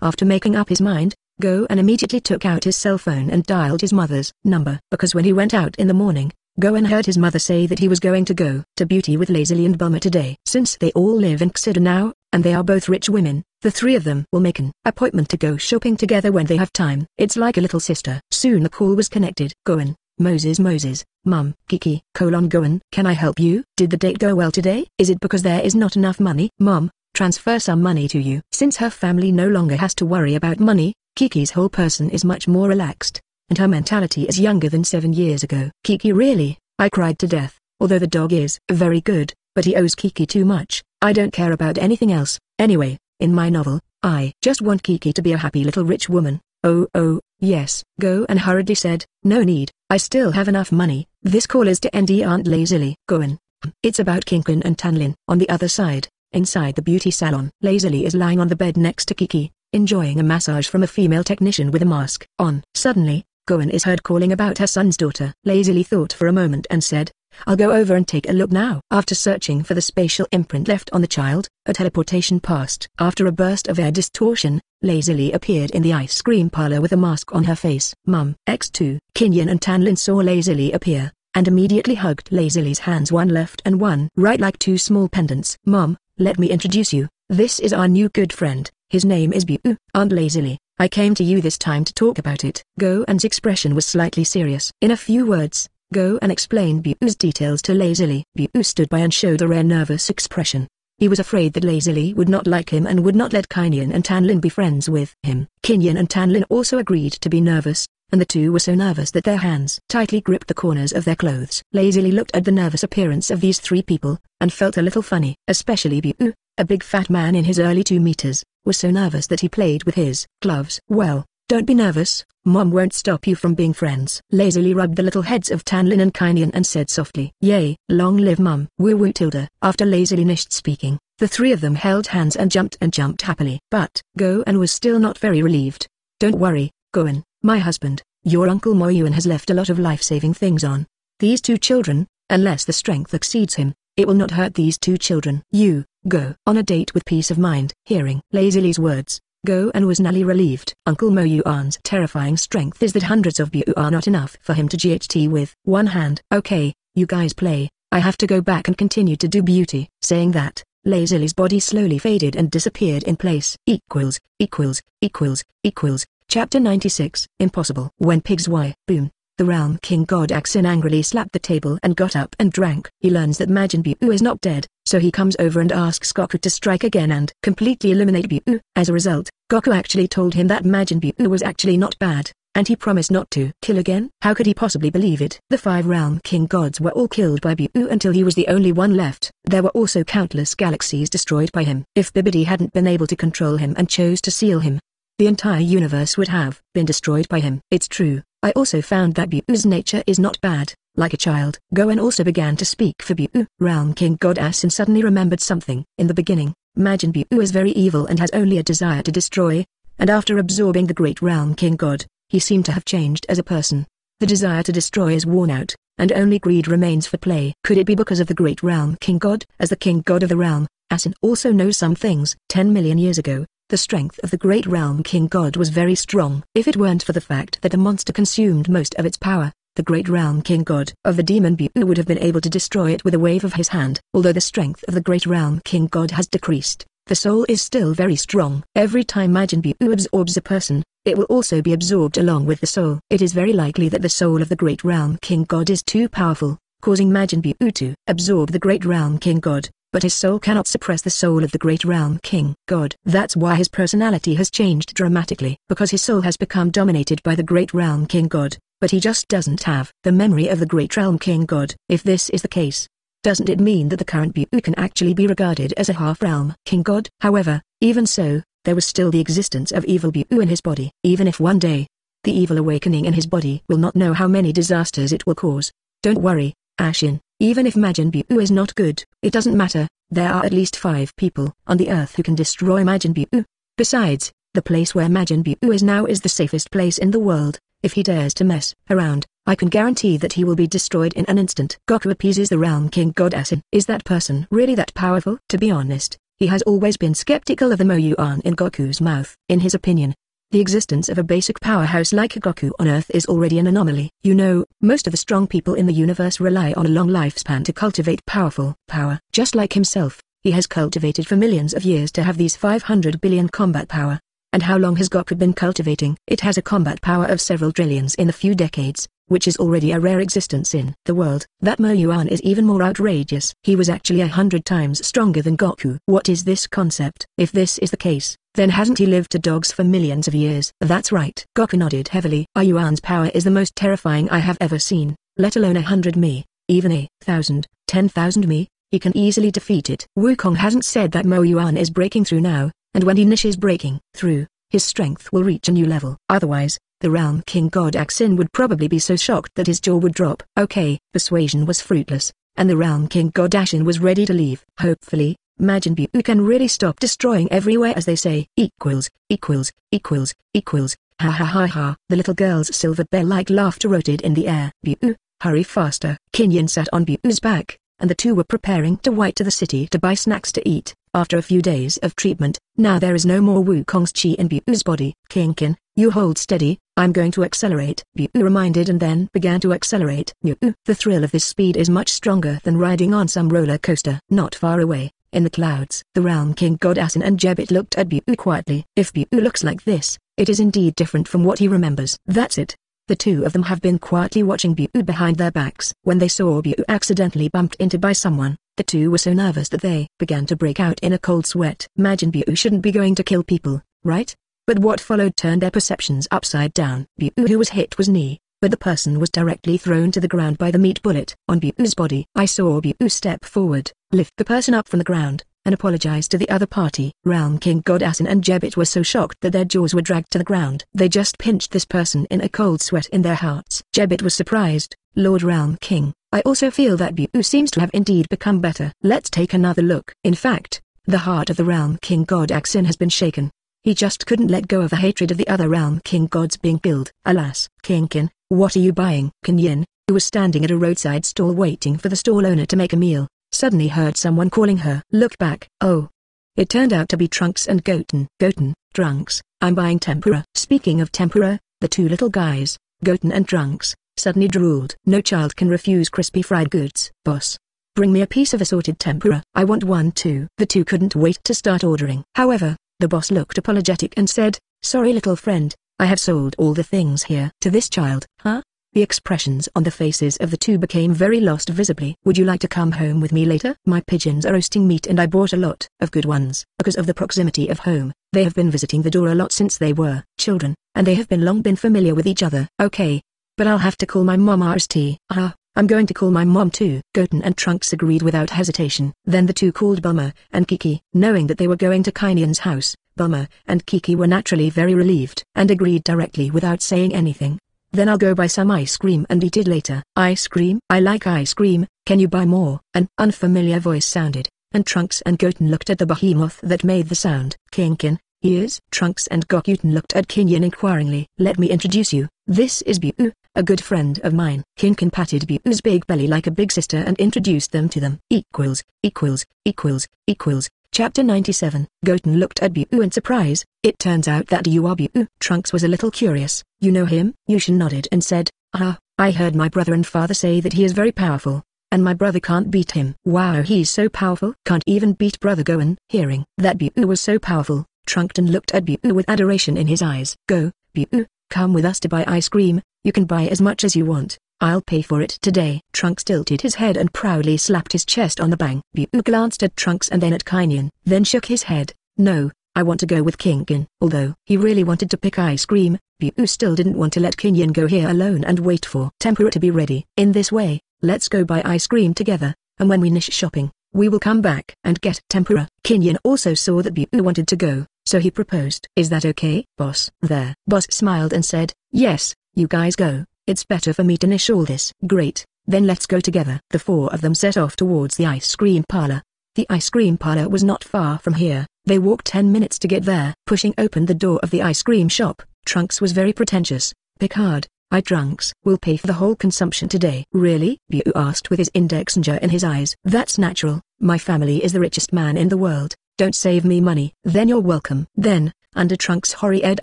After making up his mind, Gohan immediately took out his cell phone and dialed his mother's number. Because when he went out in the morning, Gohan heard his mother say that he was going to go to Beauty with Lazily and Bulma today. Since they all live in Xida now, and they are both rich women, the three of them will make an appointment to go shopping together when they have time. It's like a little sister. Soon the call was connected. Gohan, Moses Moses, Mum, Kiki, colon Gohan. Can I help you? Did the date go well today? Is it because there is not enough money? Mom, transfer some money to you. Since her family no longer has to worry about money, Kiki's whole person is much more relaxed, and her mentality is younger than seven years ago. Kiki really, I cried to death, although the dog is very good, but he owes Kiki too much. I don't care about anything else. Anyway, in my novel, I just want Kiki to be a happy little rich woman. Oh oh, yes. Gohan hurriedly said, no need, I still have enough money. This call is to ND Aunt Lazily. Gohan. It's about Kinkin and Tanlin. On the other side, inside the beauty salon, Lazily is lying on the bed next to Kiki, enjoying a massage from a female technician with a mask on. Suddenly, Gohan is heard calling about her son's daughter. Lazily thought for a moment and said, I'll go over and take a look now. After searching for the spatial imprint left on the child, a teleportation passed. After a burst of air distortion, Lazily appeared in the ice cream parlor with a mask on her face. Mum, X2, Kinyan and Tanlin saw Lazily appear, and immediately hugged Lazily's hands one left and one right like two small pendants. Mum, let me introduce you, this is our new good friend, his name is Bu, Aunt Lazily. I came to you this time to talk about it. Gohan's expression was slightly serious. In a few words, Gohan explain Bu's details to Lazily. Bu stood by and showed a rare nervous expression. He was afraid that Lazily would not like him and would not let Kinyan and Tanlin be friends with him. Kinyan and Tanlin also agreed to be nervous, and the two were so nervous that their hands tightly gripped the corners of their clothes. Lazily looked at the nervous appearance of these three people, and felt a little funny. Especially Bu, a big fat man in his early two meters, was so nervous that he played with his gloves. Well, don't be nervous, Mom won't stop you from being friends. Lazily rubbed the little heads of Tanlin and Kinyan and said softly, Yay, long live Mum. Woo woo Tilda. After lazily nished speaking, the three of them held hands and jumped and jumped happily. But, Gohan was still not very relieved. Don't worry, Gohan, my husband, your uncle Moyuan has left a lot of life-saving things on. These two children, unless the strength exceeds him, it will not hurt these two children. You, go on a date with peace of mind. Hearing Lazily's words, Go and was nearly relieved. Uncle Mo Yuan's terrifying strength is that hundreds of Bu are not enough for him to GHT with one hand. Okay, you guys play, I have to go back and continue to do beauty. Saying that, Lazily's body slowly faded and disappeared in place. Equals, equals, equals, equals, Chapter 96 Impossible When pigs why, boom, the realm king god Axin angrily slapped the table and got up and drank. He learns that Majin Buu is not dead, so he comes over and asks Goku to strike again and completely eliminate Buu. As a result, Goku actually told him that Majin Buu was actually not bad, and he promised not to kill again. How could he possibly believe it? The five realm king gods were all killed by Buu until he was the only one left. There were also countless galaxies destroyed by him. If Bibidi hadn't been able to control him and chose to seal him, the entire universe would have been destroyed by him. It's true, I also found that Buu's nature is not bad, like a child. Gohan also began to speak for Buu. Realm King God and suddenly remembered something. In the beginning, Majin Buu is very evil and has only a desire to destroy, and after absorbing the great Realm King God, he seemed to have changed as a person. The desire to destroy is worn out, and only greed remains for play. Could it be because of the great Realm King God? As the King God of the realm, Asin also knows some things. Ten million years ago, the strength of the great realm king god was very strong. If it weren't for the fact that the monster consumed most of its power, the great realm king god of the demon Bu would have been able to destroy it with a wave of his hand. Although the strength of the great realm king god has decreased, the soul is still very strong. Every time Majin Bu absorbs a person, it will also be absorbed along with the soul. It is very likely that the soul of the great realm king god is too powerful, causing Majin Bu to absorb the great realm king god but his soul cannot suppress the soul of the great realm king god. That's why his personality has changed dramatically. Because his soul has become dominated by the great realm king god, but he just doesn't have the memory of the great realm king god. If this is the case, doesn't it mean that the current Bu can actually be regarded as a half-realm king god? However, even so, there was still the existence of evil Bu in his body. Even if one day, the evil awakening in his body will not know how many disasters it will cause. Don't worry, Ashin, even if Majin Buu is not good, it doesn't matter, there are at least five people on the earth who can destroy Majin Buu. Besides, the place where Majin Buu is now is the safest place in the world, if he dares to mess around, I can guarantee that he will be destroyed in an instant. Goku appeases the realm king god Asin. Is that person really that powerful? To be honest, he has always been skeptical of the Mo Moyuan in Goku's mouth. In his opinion, the existence of a basic powerhouse like Goku on Earth is already an anomaly. You know, most of the strong people in the universe rely on a long lifespan to cultivate powerful power. Just like himself, he has cultivated for millions of years to have these 500 billion combat power. And how long has Goku been cultivating? It has a combat power of several trillions in a few decades, which is already a rare existence in the world. That Mo Yuan is even more outrageous. He was actually a hundred times stronger than Goku. What is this concept? If this is the case, then hasn't he lived to dogs for millions of years? That's right. Goku nodded heavily. Ah Yuan's power is the most terrifying I have ever seen, let alone a hundred me, even a thousand, ten thousand me, he can easily defeat it. Wukong hasn't said that Mo Yuan is breaking through now, and when he nishes breaking through, his strength will reach a new level. Otherwise, the realm king god Axin would probably be so shocked that his jaw would drop. Okay, persuasion was fruitless, and the realm king god Ashin was ready to leave. Hopefully, Majin Buu can really stop destroying everywhere as they say. Equals, equals, equals, equals, ha ha ha ha. The little girl's silver bell-like laughter rotted in the air. Buu, hurry faster. Kinyan sat on Buu's back, and the two were preparing to white to the city to buy snacks to eat. After a few days of treatment, now there is no more Wukong's chi in Buu's body. King Qin, you hold steady, I'm going to accelerate. Bu reminded and then began to accelerate. The thrill of this speed is much stronger than riding on some roller coaster. Not far away, in the clouds, the realm king god Asin and Jebit looked at Bu quietly. If Bu looks like this, it is indeed different from what he remembers. That's it. The two of them have been quietly watching Bu behind their backs. When they saw Bu accidentally bumped into by someone, The two were so nervous that they began to break out in a cold sweat. Imagine Buu shouldn't be going to kill people, right? But what followed turned their perceptions upside down. Buu who was hit was knee, but the person was directly thrown to the ground by the meat bullet on Buu's body. I saw Buu step forward, lift the person up from the ground, and apologized to the other party. Realm King Godassin and Jebit were so shocked that their jaws were dragged to the ground. They just pinched this person in a cold sweat in their hearts. Jebit was surprised, Lord Realm King, I also feel that Buu seems to have indeed become better. Let's take another look. In fact, the heart of the Realm King God Axin has been shaken. He just couldn't let go of the hatred of the other Realm King gods being killed. Alas, King Qin, what are you buying? Qin Yin, who was standing at a roadside stall waiting for the stall owner to make a meal, suddenly heard someone calling her. Look back. Oh. It turned out to be Trunks and Goten. Goten, Trunks, I'm buying tempura. Speaking of tempura, the two little guys, Goten and Trunks, suddenly drooled. No child can refuse crispy fried goods. Boss. Bring me a piece of assorted tempura. I want one too. The two couldn't wait to start ordering. However, the boss looked apologetic and said, Sorry little friend, I have sold all the things here to this child. Huh? The expressions on the faces of the two became very lost visibly. Would you like to come home with me later? My pigeons are roasting meat and I bought a lot of good ones. Because of the proximity of home, they have been visiting the door a lot since they were children, and they have been long been familiar with each other. Okay. But I'll have to call my mom RST. Ah, I'm going to call my mom too. Goten and Trunks agreed without hesitation. Then the two called Bulma and Kiki. Knowing that they were going to Kainian's house, Bulma and Kiki were naturally very relieved and agreed directly without saying anything. Then I'll go buy some ice cream and eat it later. Ice cream? I like ice cream, can you buy more? An unfamiliar voice sounded, and Trunks and Goten looked at the behemoth that made the sound. Kinkin, is? Trunks and Goten looked at Qin inquiringly. Let me introduce you, this is Buu, a good friend of mine. Kinkin patted Buu's big belly like a big sister and introduced them to them. Equals, equals, equals, equals, Chapter 97 Goten looked at Buu in surprise, it turns out that you are Buu. Trunks was a little curious, you know him? Yushin nodded and said, ah, I heard my brother and father say that he is very powerful, and my brother can't beat him. Wow he's so powerful. Can't even beat brother Gohan. Hearing that Buu was so powerful, Trunkton looked at Buu with adoration in his eyes. Go, Buu, come with us to buy ice cream, you can buy as much as you want. I'll pay for it today. Trunks tilted his head and proudly slapped his chest on the bang. Buu glanced at Trunks and then at Kainian, then shook his head. No, I want to go with King Qin. Although he really wanted to pick ice cream, Buu still didn't want to let Kinyan go here alone and wait for tempura to be ready. In this way, let's go buy ice cream together, and when we finish shopping, we will come back and get tempura. Kinyan also saw that Buu wanted to go, so he proposed. Is that okay, boss? There. Boss smiled and said, yes, you guys go. It's better for me to niche all this. Great, then let's go together. The four of them set off towards the ice cream parlor. The ice cream parlor was not far from here, they walked ten minutes to get there. Pushing open the door of the ice cream shop, Trunks was very pretentious. Picard, I Trunks will pay for the whole consumption today. Really? Buu asked with his index finger in his eyes. That's natural, my family is the richest man in the world, don't save me money. Then you're welcome. Then, under Trunks' horrid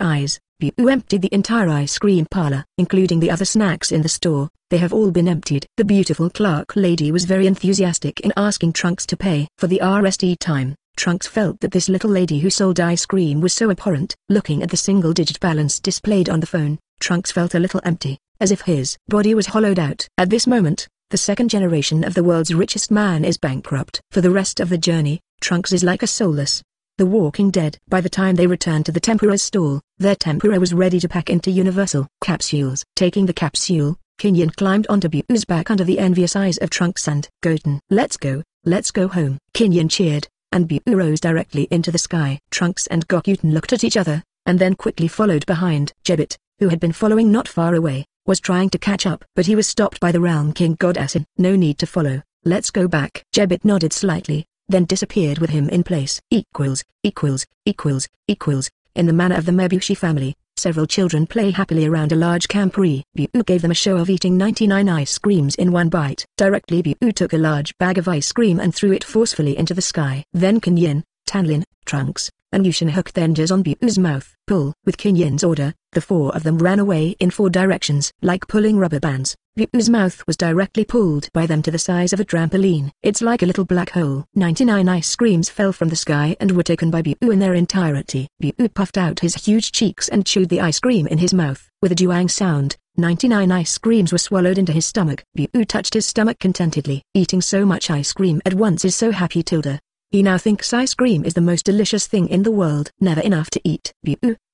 eyes, Buu emptied the entire ice cream parlor, including the other snacks in the store. They have all been emptied. The beautiful clerk lady was very enthusiastic in asking Trunks to pay. For the RST time, Trunks felt that this little lady who sold ice cream was so abhorrent. Looking at the single-digit balance displayed on the phone, Trunks felt a little empty, as if his body was hollowed out. At this moment, the second generation of the world's richest man is bankrupt. For the rest of the journey, Trunks is like a soulless, the Walking Dead. By the time they returned to the Tempura's stall, their tempura was ready to pack into universal capsules. Taking the capsule, Kinyan climbed onto Buu's back under the envious eyes of Trunks and Goten. Let's go, let's go home. Kinyan cheered, and Buu rose directly into the sky. Trunks and Goten looked at each other, and then quickly followed behind. Jebit, who had been following not far away, was trying to catch up. But he was stopped by the Realm King God Asin. No need to follow, let's go back. Jebit nodded slightly, then disappeared with him in place. Equals, equals, equals, equals, in the manner of the Mebushi family, several children play happily around a large camporee. Buu gave them a show of eating 99 ice creams in one bite. Directly Buu took a large bag of ice cream and threw it forcefully into the sky. Then Kinyin, Tanlin, Trunks, and Yushin hooked their njas on Buu's mouth. Pull. With Kinyin's order, the four of them ran away in four directions. Like pulling rubber bands, Buu's mouth was directly pulled by them to the size of a trampoline. It's like a little black hole. 99 ice creams fell from the sky and were taken by Buu in their entirety. Buu puffed out his huge cheeks and chewed the ice cream in his mouth. With a duang sound, 99 ice creams were swallowed into his stomach. Bu touched his stomach contentedly. Eating so much ice cream at once is so happy Tilda. He now thinks ice cream is the most delicious thing in the world. Never enough to eat.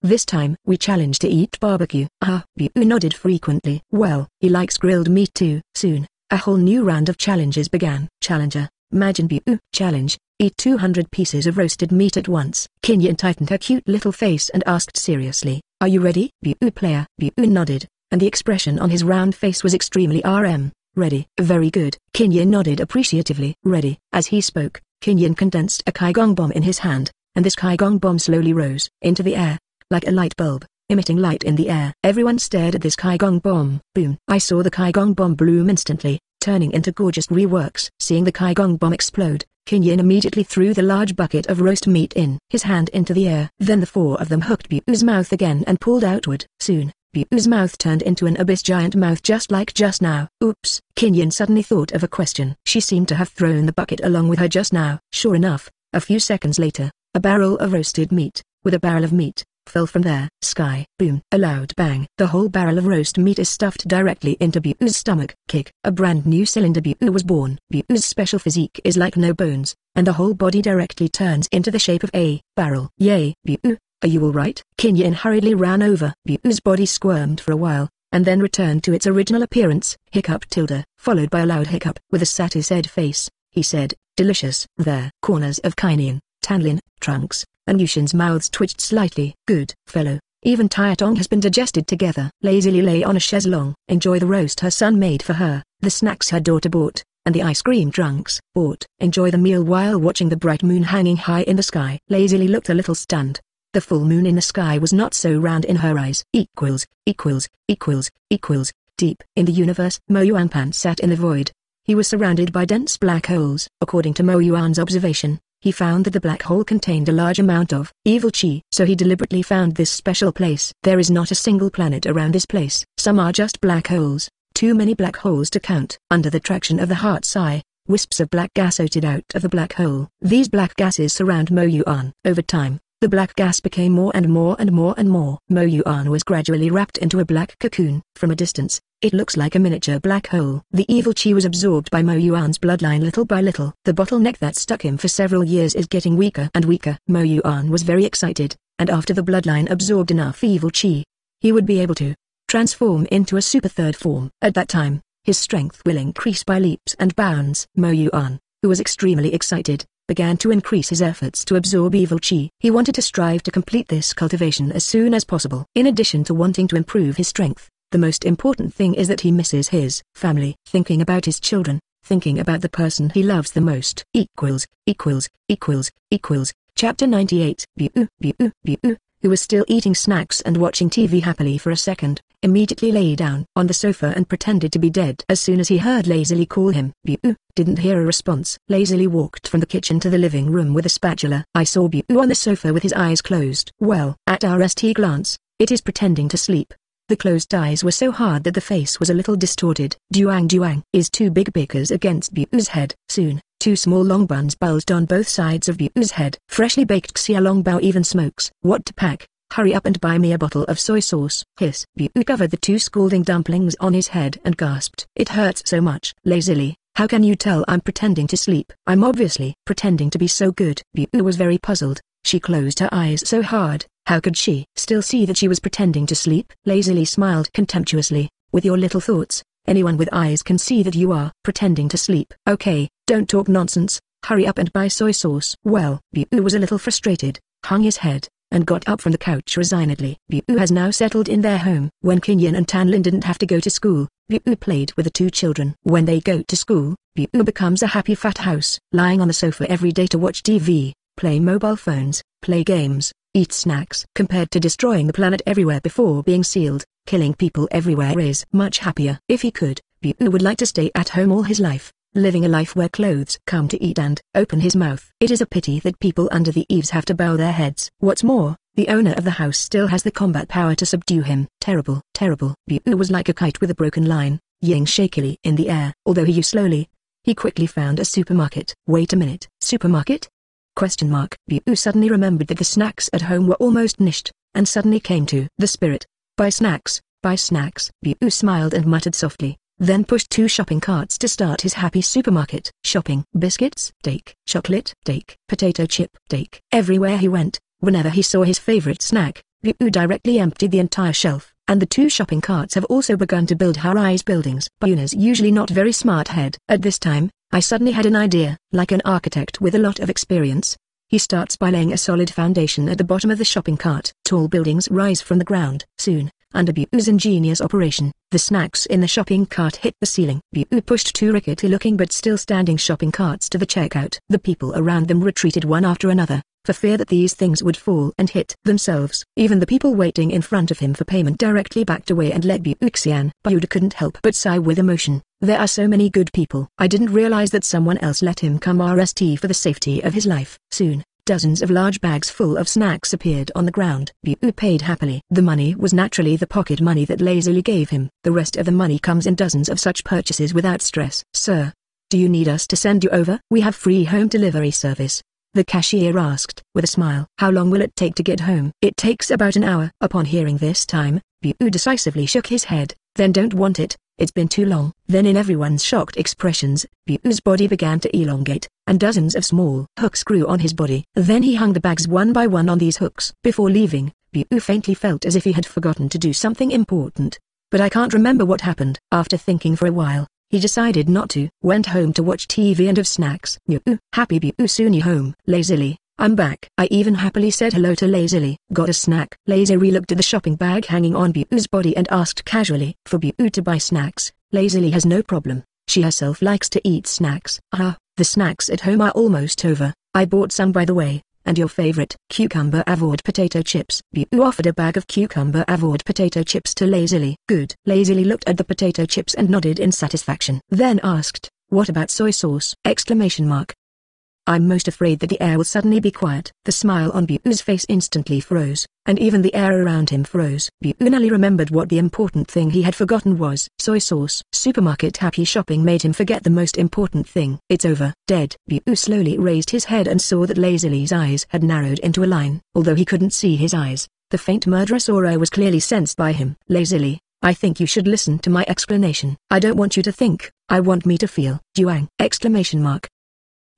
This time we challenge to eat barbecue. Ah, Bu nodded frequently. Well, he likes grilled meat too. Soon, a whole new round of challenges began. Challenger, imagine Bu, challenge, eat 200 pieces of roasted meat at once. Kinyan tightened her cute little face and asked seriously, are you ready? Bu player. Bu nodded, and the expression on his round face was extremely RM. Ready. Very good. Kinyan nodded appreciatively. Ready. As he spoke, Kinyan condensed a Kaigong bomb in his hand, and this Kaigong bomb slowly rose into the air, like a light bulb, emitting light in the air. Everyone stared at this Kaigong bomb. Boom. I saw the Kaigong bomb bloom instantly, turning into gorgeous reworks. Seeing the Kaigong bomb explode, Kinyan immediately threw the large bucket of roast meat in his hand into the air. Then the four of them hooked Bu's mouth again and pulled outward. Soon, Bu's mouth turned into an abyss giant mouth just like just now. Oops, Kinyan suddenly thought of a question. She seemed to have thrown the bucket along with her just now. Sure enough, a few seconds later, a barrel of roasted meat, with a barrel of meat, fell from there. Sky. Boom. A loud bang. The whole barrel of roast meat is stuffed directly into Bu's stomach. Kick. A brand new cylinder Bu was born. Bu's special physique is like no bones, and the whole body directly turns into the shape of a barrel. Yay. Bu, are you alright? Kinyan hurriedly ran over. Bu's body squirmed for a while, and then returned to its original appearance. Hiccup tilde, followed by a loud hiccup. With a satisfied face, he said, delicious. There. Corners of Kinyan, Tanlin, Trunks, and Yushin's mouths twitched slightly. Good fellow. Even Tong has been digested together. Lazily lay on a chaise Enjoy the roast her son made for her, the snacks her daughter bought, and the ice cream Trunks bought. Enjoy the meal while watching the bright moon hanging high in the sky. Lazily looked a little stunned. The full moon in the sky was not so round in her eyes. Equals, equals, equals, equals, deep in the universe. Mo Yuan sat in the void. He was surrounded by dense black holes. According to Mo Yuan's observation, he found that the black hole contained a large amount of evil chi. So he deliberately found this special place. There is not a single planet around this place. Some are just black holes. Too many black holes to count. Under the traction of the heart's eye, wisps of black gas oated out of the black hole. These black gases surround Mo Yuan. Over time, the black gas became more and more and more and more. Mo Yuan was gradually wrapped into a black cocoon. From a distance, it looks like a miniature black hole. The evil chi was absorbed by Mo Yuan's bloodline little by little. The bottleneck that stuck him for several years is getting weaker and weaker. Mo Yuan was very excited, and after the bloodline absorbed enough evil chi, he would be able to transform into a super third form. At that time, his strength will increase by leaps and bounds. Mo Yuan, who was extremely excited, began to increase his efforts to absorb evil chi. He wanted to strive to complete this cultivation as soon as possible. In addition to wanting to improve his strength, the most important thing is that he misses his family. Thinking about his children, thinking about the person he loves the most. Equals, equals, equals, equals. Chapter 98 Bu, Bu, Bu, who was still eating snacks and watching TV happily for a second, immediately lay down on the sofa and pretended to be dead. As soon as he heard Lazily call him, Bu didn't hear a response. Lazily walked from the kitchen to the living room with a spatula. I saw Bu on the sofa with his eyes closed. Well, at RST glance, it is pretending to sleep. The closed eyes were so hard that the face was a little distorted. Duang Duang is two big bakers against Bu's head. Soon, two small long buns bulged on both sides of Bu's head. Freshly baked Xia Long Bao even smokes. What to pack? Hurry up and buy me a bottle of soy sauce. Hiss. Bu covered the two scalding dumplings on his head and gasped. It hurts so much. Lazily, how can you tell I'm pretending to sleep? I'm obviously pretending to be so good. Bu was very puzzled. She closed her eyes so hard, how could she still see that she was pretending to sleep? Lazily smiled contemptuously. With your little thoughts, anyone with eyes can see that you are pretending to sleep. Okay, don't talk nonsense. Hurry up and buy soy sauce. Well, Bu was a little frustrated, hung his head, and got up from the couch resignedly. Bu has now settled in their home. When Kinyan and Tanlin didn't have to go to school, Bu played with the two children. When they go to school, Bu becomes a happy fat house, lying on the sofa every day to watch TV, play mobile phones, play games, eat snacks. Compared to destroying the planet everywhere before being sealed, killing people everywhere is much happier. If he could, Bu would like to stay at home all his life, living a life where clothes come to eat and open his mouth. It is a pity that people under the eaves have to bow their heads. What's more, the owner of the house still has the combat power to subdue him. Terrible, terrible. Bu was like a kite with a broken line, ying shakily in the air. Although he used slowly, he quickly found a supermarket. Wait a minute. Supermarket? Question mark. Bu suddenly remembered that the snacks at home were almost nished, and suddenly came to the spirit. Buy snacks, buy snacks. Bu smiled and muttered softly, then pushed two shopping carts to start his happy supermarket. Shopping. Biscuits, Dake. Chocolate, Dake. Potato chip, Dake. Everywhere he went, whenever he saw his favorite snack, Bu directly emptied the entire shelf, and the two shopping carts have also begun to build high-rise buildings. Buna's usually not very smart head. At this time, I suddenly had an idea, like an architect with a lot of experience. He starts by laying a solid foundation at the bottom of the shopping cart. Tall buildings rise from the ground. Soon, under Bu's ingenious operation, the snacks in the shopping cart hit the ceiling. Bu pushed two rickety-looking but still standing shopping carts to the checkout. The people around them retreated one after another, for fear that these things would fall and hit themselves. Even the people waiting in front of him for payment directly backed away and let Buxian. Buda couldn't help but sigh with emotion. There are so many good people. I didn't realize that someone else let him come RST for the safety of his life. Soon, dozens of large bags full of snacks appeared on the ground. Bu paid happily. The money was naturally the pocket money that lazily gave him. The rest of the money comes in dozens of such purchases without stress. Sir, do you need us to send you over? We have free home delivery service. The cashier asked, with a smile. How long will it take to get home? It takes about an hour. Upon hearing this time, Bu decisively shook his head, then don't want it, it's been too long. Then in everyone's shocked expressions, Bu's body began to elongate, and dozens of small hooks grew on his body. Then he hung the bags one by one on these hooks. Before leaving, Bu faintly felt as if he had forgotten to do something important. But I can't remember what happened. After thinking for a while, he decided not to. Went home to watch TV and have snacks. Happy Bu soon home. Lazily, I'm back. I even happily said hello to Lazily. Got a snack. Lazily looked at the shopping bag hanging on Bu's body and asked casually. For Bu to buy snacks, Lazily has no problem. She herself likes to eat snacks. Ah, the snacks at home are almost over. I bought some by the way, and your favorite, cucumber avord potato chips. Bu offered a bag of cucumber avord potato chips to Lazily. Good. Lazily looked at the potato chips and nodded in satisfaction. Then asked, what about soy sauce? Exclamation mark. I'm most afraid that the air will suddenly be quiet. The smile on Buu's face instantly froze, and even the air around him froze. Bu nearly remembered what the important thing he had forgotten was. Soy sauce. Supermarket happy shopping made him forget the most important thing. It's over. Dead. Bu slowly raised his head and saw that Lazily's eyes had narrowed into a line. Although he couldn't see his eyes, the faint murderous aura was clearly sensed by him. Lazily, I think you should listen to my explanation. I don't want you to think, I want me to feel. Duang! Exclamation mark.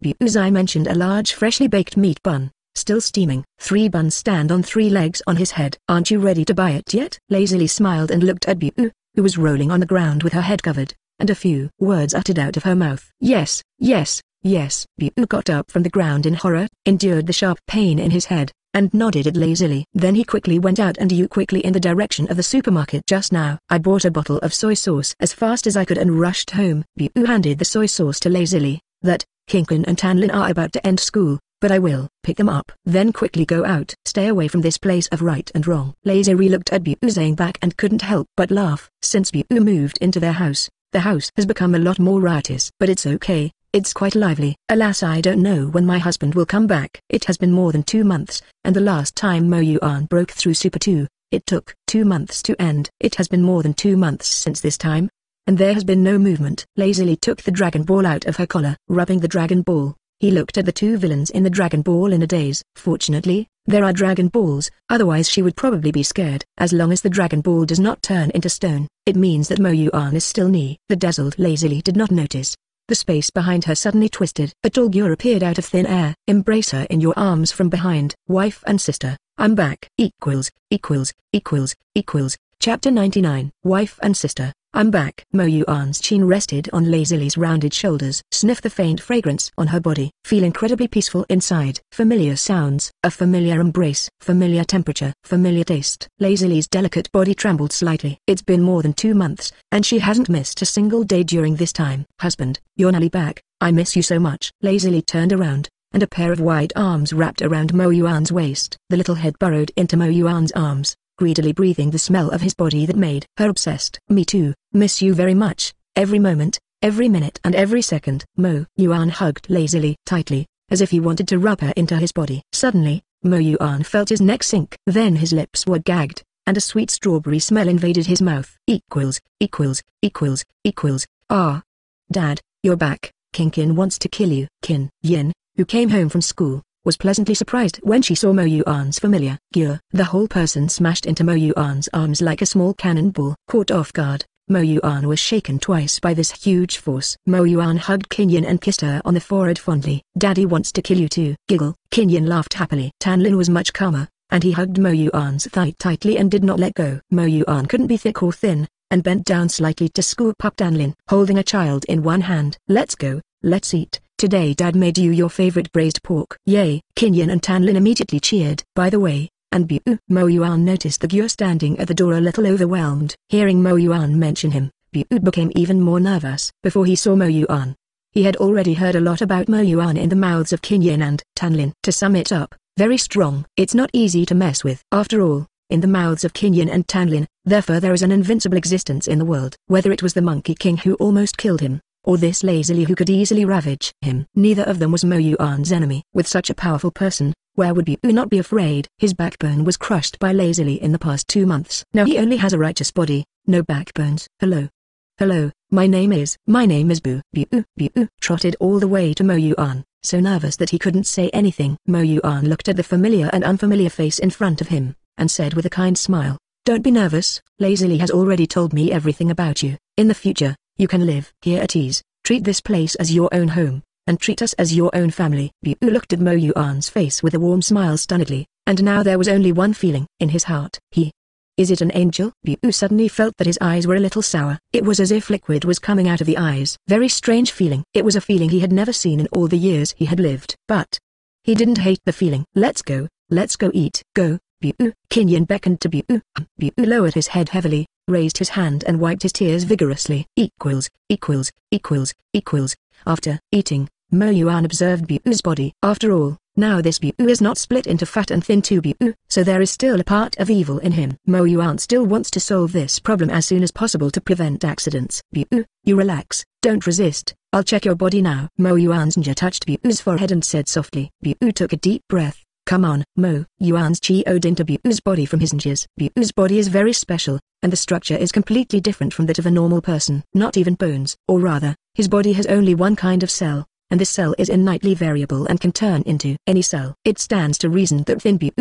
Buzai mentioned a large freshly baked meat bun, still steaming. Three buns stand on three legs on his head. Aren't you ready to buy it yet? Lazily smiled and looked at Bu, who was rolling on the ground with her head covered, and a few words uttered out of her mouth. Yes, yes, yes. Bu got up from the ground in horror, endured the sharp pain in his head, and nodded at lazily. Then he quickly went out and you quickly in the direction of the supermarket just now. I bought a bottle of soy sauce as fast as I could and rushed home. Bu handed the soy sauce to lazily. That, Kinkin and Tanlin are about to end school, but I will pick them up. Then quickly go out. Stay away from this place of right and wrong. Lazary looked at Bu back and couldn't help but laugh. Since Bu moved into their house, the house has become a lot more riotous. But it's okay, it's quite lively. Alas I don't know when my husband will come back. It has been more than two months, and the last time Mo Yuan broke through Super 2, it took two months to end. It has been more than two months since this time, and there has been no movement. Lazily took the Dragon Ball out of her collar. Rubbing the Dragon Ball, he looked at the two villains in the Dragon Ball in a daze. Fortunately, there are Dragon Balls, otherwise she would probably be scared. As long as the Dragon Ball does not turn into stone, it means that Mo Yuan is still knee. The dazzled lazily did not notice. The space behind her suddenly twisted. A girl appeared out of thin air. Embrace her in your arms from behind. Wife and sister, I'm back. Equals, equals, equals, equals. Chapter 99. Wife and sister. I'm back. Mo Yuan's chin rested on Lazily's rounded shoulders. Sniff the faint fragrance on her body. Feel incredibly peaceful inside. Familiar sounds, a familiar embrace, familiar temperature, familiar taste. Lazily's delicate body trembled slightly. It's been more than two months, and she hasn't missed a single day during this time. Husband, you're nearly back. I miss you so much. Lazily turned around, and a pair of wide arms wrapped around Mo Yuan's waist. The little head burrowed into Mo Yuan's arms, greedily breathing the smell of his body that made her obsessed. Me too, miss you very much, every moment, every minute and every second. Mo Yuan hugged lazily, tightly, as if he wanted to rub her into his body. Suddenly, Mo Yuan felt his neck sink. Then his lips were gagged, and a sweet strawberry smell invaded his mouth. Equals, equals, equals, equals, ah. Dad, you're back, Kinkin wants to kill you. Kin Yin, who came home from school, was pleasantly surprised when she saw Mo Yuan's familiar gear. The whole person smashed into Mo Yuan's arms like a small cannonball. Caught off guard, Mo Yuan was shaken twice by this huge force. Mo Yuan hugged Qin and kissed her on the forehead fondly. Daddy wants to kill you too. Giggle. Qin laughed happily. Tan Lin was much calmer, and he hugged Mo Yuan's thigh tightly and did not let go. Mo Yuan couldn't be thick or thin, and bent down slightly to scoop up Tan Lin, holding a child in one hand. Let's go, let's eat. Today dad made you your favorite braised pork. Yay! Qin and Tanlin immediately cheered. By the way, and Bu Mo Yuan noticed the Gyu standing at the door a little overwhelmed. Hearing Mo Yuan mention him, Bu became even more nervous. Before he saw Mo Yuan, he had already heard a lot about Mo Yuan in the mouths of Qin and Tanlin. To sum it up, very strong. It's not easy to mess with. After all, in the mouths of Qin and Tanlin, therefore there is an invincible existence in the world. Whether it was the Monkey King who almost killed him, or this lazily who could easily ravage him. Neither of them was Mo Yuan's enemy. With such a powerful person, where would Bu not be afraid? His backbone was crushed by lazily in the past two months. Now he only has a righteous body, no backbones. Hello. Hello, my name is, my name is Bu. Bu, Bu, trotted all the way to Mo Yuan, so nervous that he couldn't say anything. Mo Yuan looked at the familiar and unfamiliar face in front of him, and said with a kind smile, Don't be nervous, Lazily has already told me everything about you. In the future, you can live here at ease, treat this place as your own home, and treat us as your own family. Bu looked at Mo Yuan's face with a warm smile stunnedly, and now there was only one feeling in his heart. He. Is it an angel? Bu suddenly felt that his eyes were a little sour. It was as if liquid was coming out of the eyes. Very strange feeling. It was a feeling he had never seen in all the years he had lived. But. He didn't hate the feeling. Let's go, let's go eat. Go, Bu. Qin beckoned to Bu. Bu lowered his head heavily, raised his hand and wiped his tears vigorously. Equals, equals, equals, equals. After eating, Mo Yuan observed Buu's body. After all, now this Bu is not split into fat and thin to Bu, so there is still a part of evil in him. Mo Yuan still wants to solve this problem as soon as possible to prevent accidents. Bu, you relax, don't resist, I'll check your body now. Mo Yuan's ninja touched Buu's forehead and said softly. Bu took a deep breath. Come on, Mo. Yuan's chi owed into Bu's body from his ninjas. Bu's body is very special, and the structure is completely different from that of a normal person. Not even bones. Or rather, his body has only one kind of cell, and this cell is innately variable and can turn into any cell. It stands to reason that Thin Bu,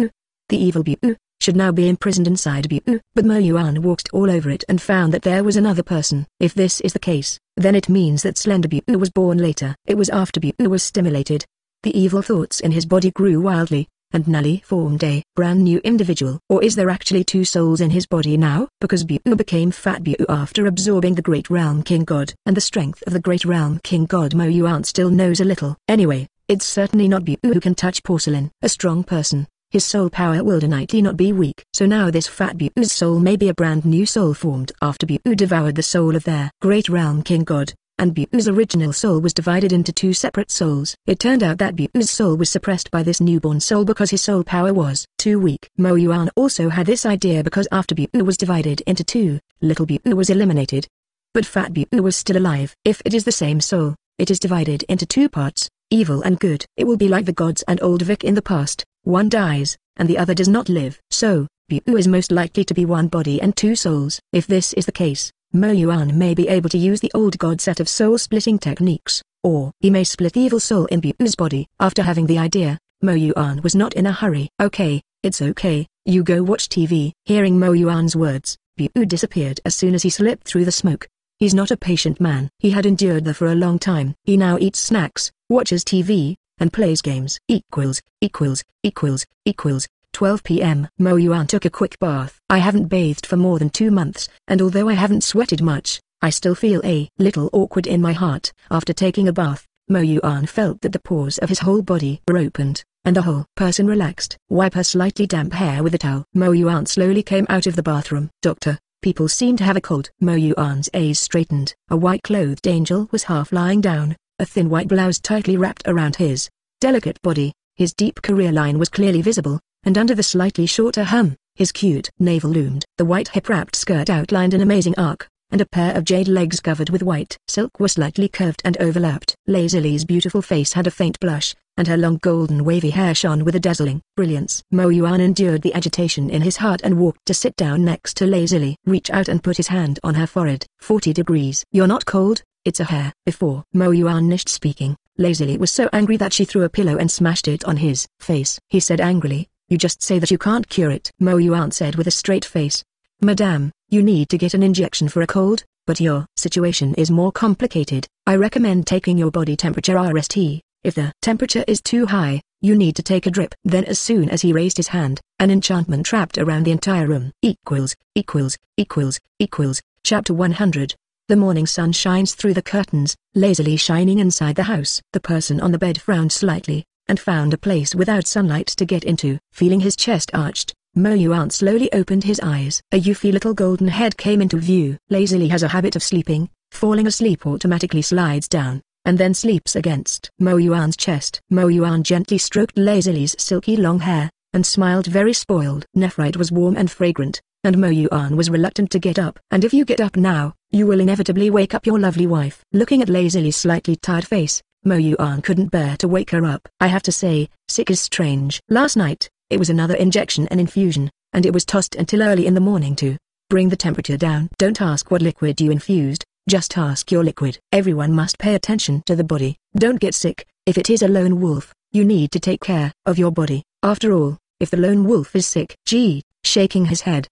the evil Bu, should now be imprisoned inside Bu. But Mo Yuan walked all over it and found that there was another person. If this is the case, then it means that Slender Bu was born later. It was after Bu was stimulated. The evil thoughts in his body grew wildly, and Nully formed a brand new individual. Or is there actually two souls in his body now? Because Bu became Fat Bu after absorbing the Great Realm King God. And the strength of the Great Realm King God Mo Yuan still knows a little. Anyway, it's certainly not Bu who can touch porcelain. A strong person, his soul power will innately not be weak. So now this Fat Bu's soul may be a brand new soul formed after Bu devoured the soul of their Great Realm King God and Bu's original soul was divided into two separate souls. It turned out that Bu's soul was suppressed by this newborn soul because his soul power was too weak. Mo Yuan also had this idea because after Bu was divided into two, little Bu was eliminated. But Fat Bu was still alive. If it is the same soul, it is divided into two parts, evil and good. It will be like the gods and old Vic in the past, one dies, and the other does not live. So, Bu is most likely to be one body and two souls. If this is the case, Mo Yuan may be able to use the old god set of soul-splitting techniques, or he may split the evil soul in Bu's body. After having the idea, Mo Yuan was not in a hurry. Okay, it's okay, you go watch TV. Hearing Mo Yuan's words, Bu disappeared as soon as he slipped through the smoke. He's not a patient man. He had endured there for a long time. He now eats snacks, watches TV, and plays games. Equals, equals, equals, equals, 12 p.m. Mo Yuan took a quick bath. I haven't bathed for more than two months, and although I haven't sweated much, I still feel a little awkward in my heart. After taking a bath, Mo Yuan felt that the pores of his whole body were opened, and the whole person relaxed. Wipe her slightly damp hair with a towel. Mo Yuan slowly came out of the bathroom. Doctor, people seem to have a cold. Mo Yuan's eyes straightened. A white-clothed angel was half lying down, a thin white blouse tightly wrapped around his delicate body. His deep career line was clearly visible, and under the slightly shorter hum, his cute navel loomed. The white hip-wrapped skirt outlined an amazing arc, and a pair of jade legs covered with white silk were slightly curved and overlapped. Lazily's beautiful face had a faint blush, and her long golden wavy hair shone with a dazzling brilliance. Mo Yuan endured the agitation in his heart and walked to sit down next to Lazily. Reach out and put his hand on her forehead. 40 degrees. You're not cold, it's a hair. Before Mo Yuan finished speaking, Lazily was so angry that she threw a pillow and smashed it on his face. He said angrily, you just say that you can't cure it. Mo Yuan said with a straight face. Madame, you need to get an injection for a cold, but your situation is more complicated. I recommend taking your body temperature RST. If the temperature is too high, you need to take a drip. Then as soon as he raised his hand, an enchantment trapped around the entire room. Equals, equals, equals, equals, chapter 100. The morning sun shines through the curtains, lazily shining inside the house. The person on the bed frowned slightly, and found a place without sunlight to get into. Feeling his chest arched, Mo Yuan slowly opened his eyes. A Yuffie little golden head came into view. Lazily has a habit of sleeping, falling asleep automatically slides down, and then sleeps against Mo Yuan's chest. Mo Yuan gently stroked Lazily's silky long hair, and smiled very spoiled. Nephrite was warm and fragrant, and Mo Yuan was reluctant to get up. And if you get up now, you will inevitably wake up your lovely wife. Looking at Lazily's slightly tired face, Mo Yuan couldn't bear to wake her up. I have to say, sick is strange. Last night, it was another injection and infusion, and it was tossed until early in the morning to bring the temperature down. Don't ask what liquid you infused, just ask your liquid. Everyone must pay attention to the body. Don't get sick, if it is a lone wolf, you need to take care of your body. After all, if the lone wolf is sick, G, shaking his head,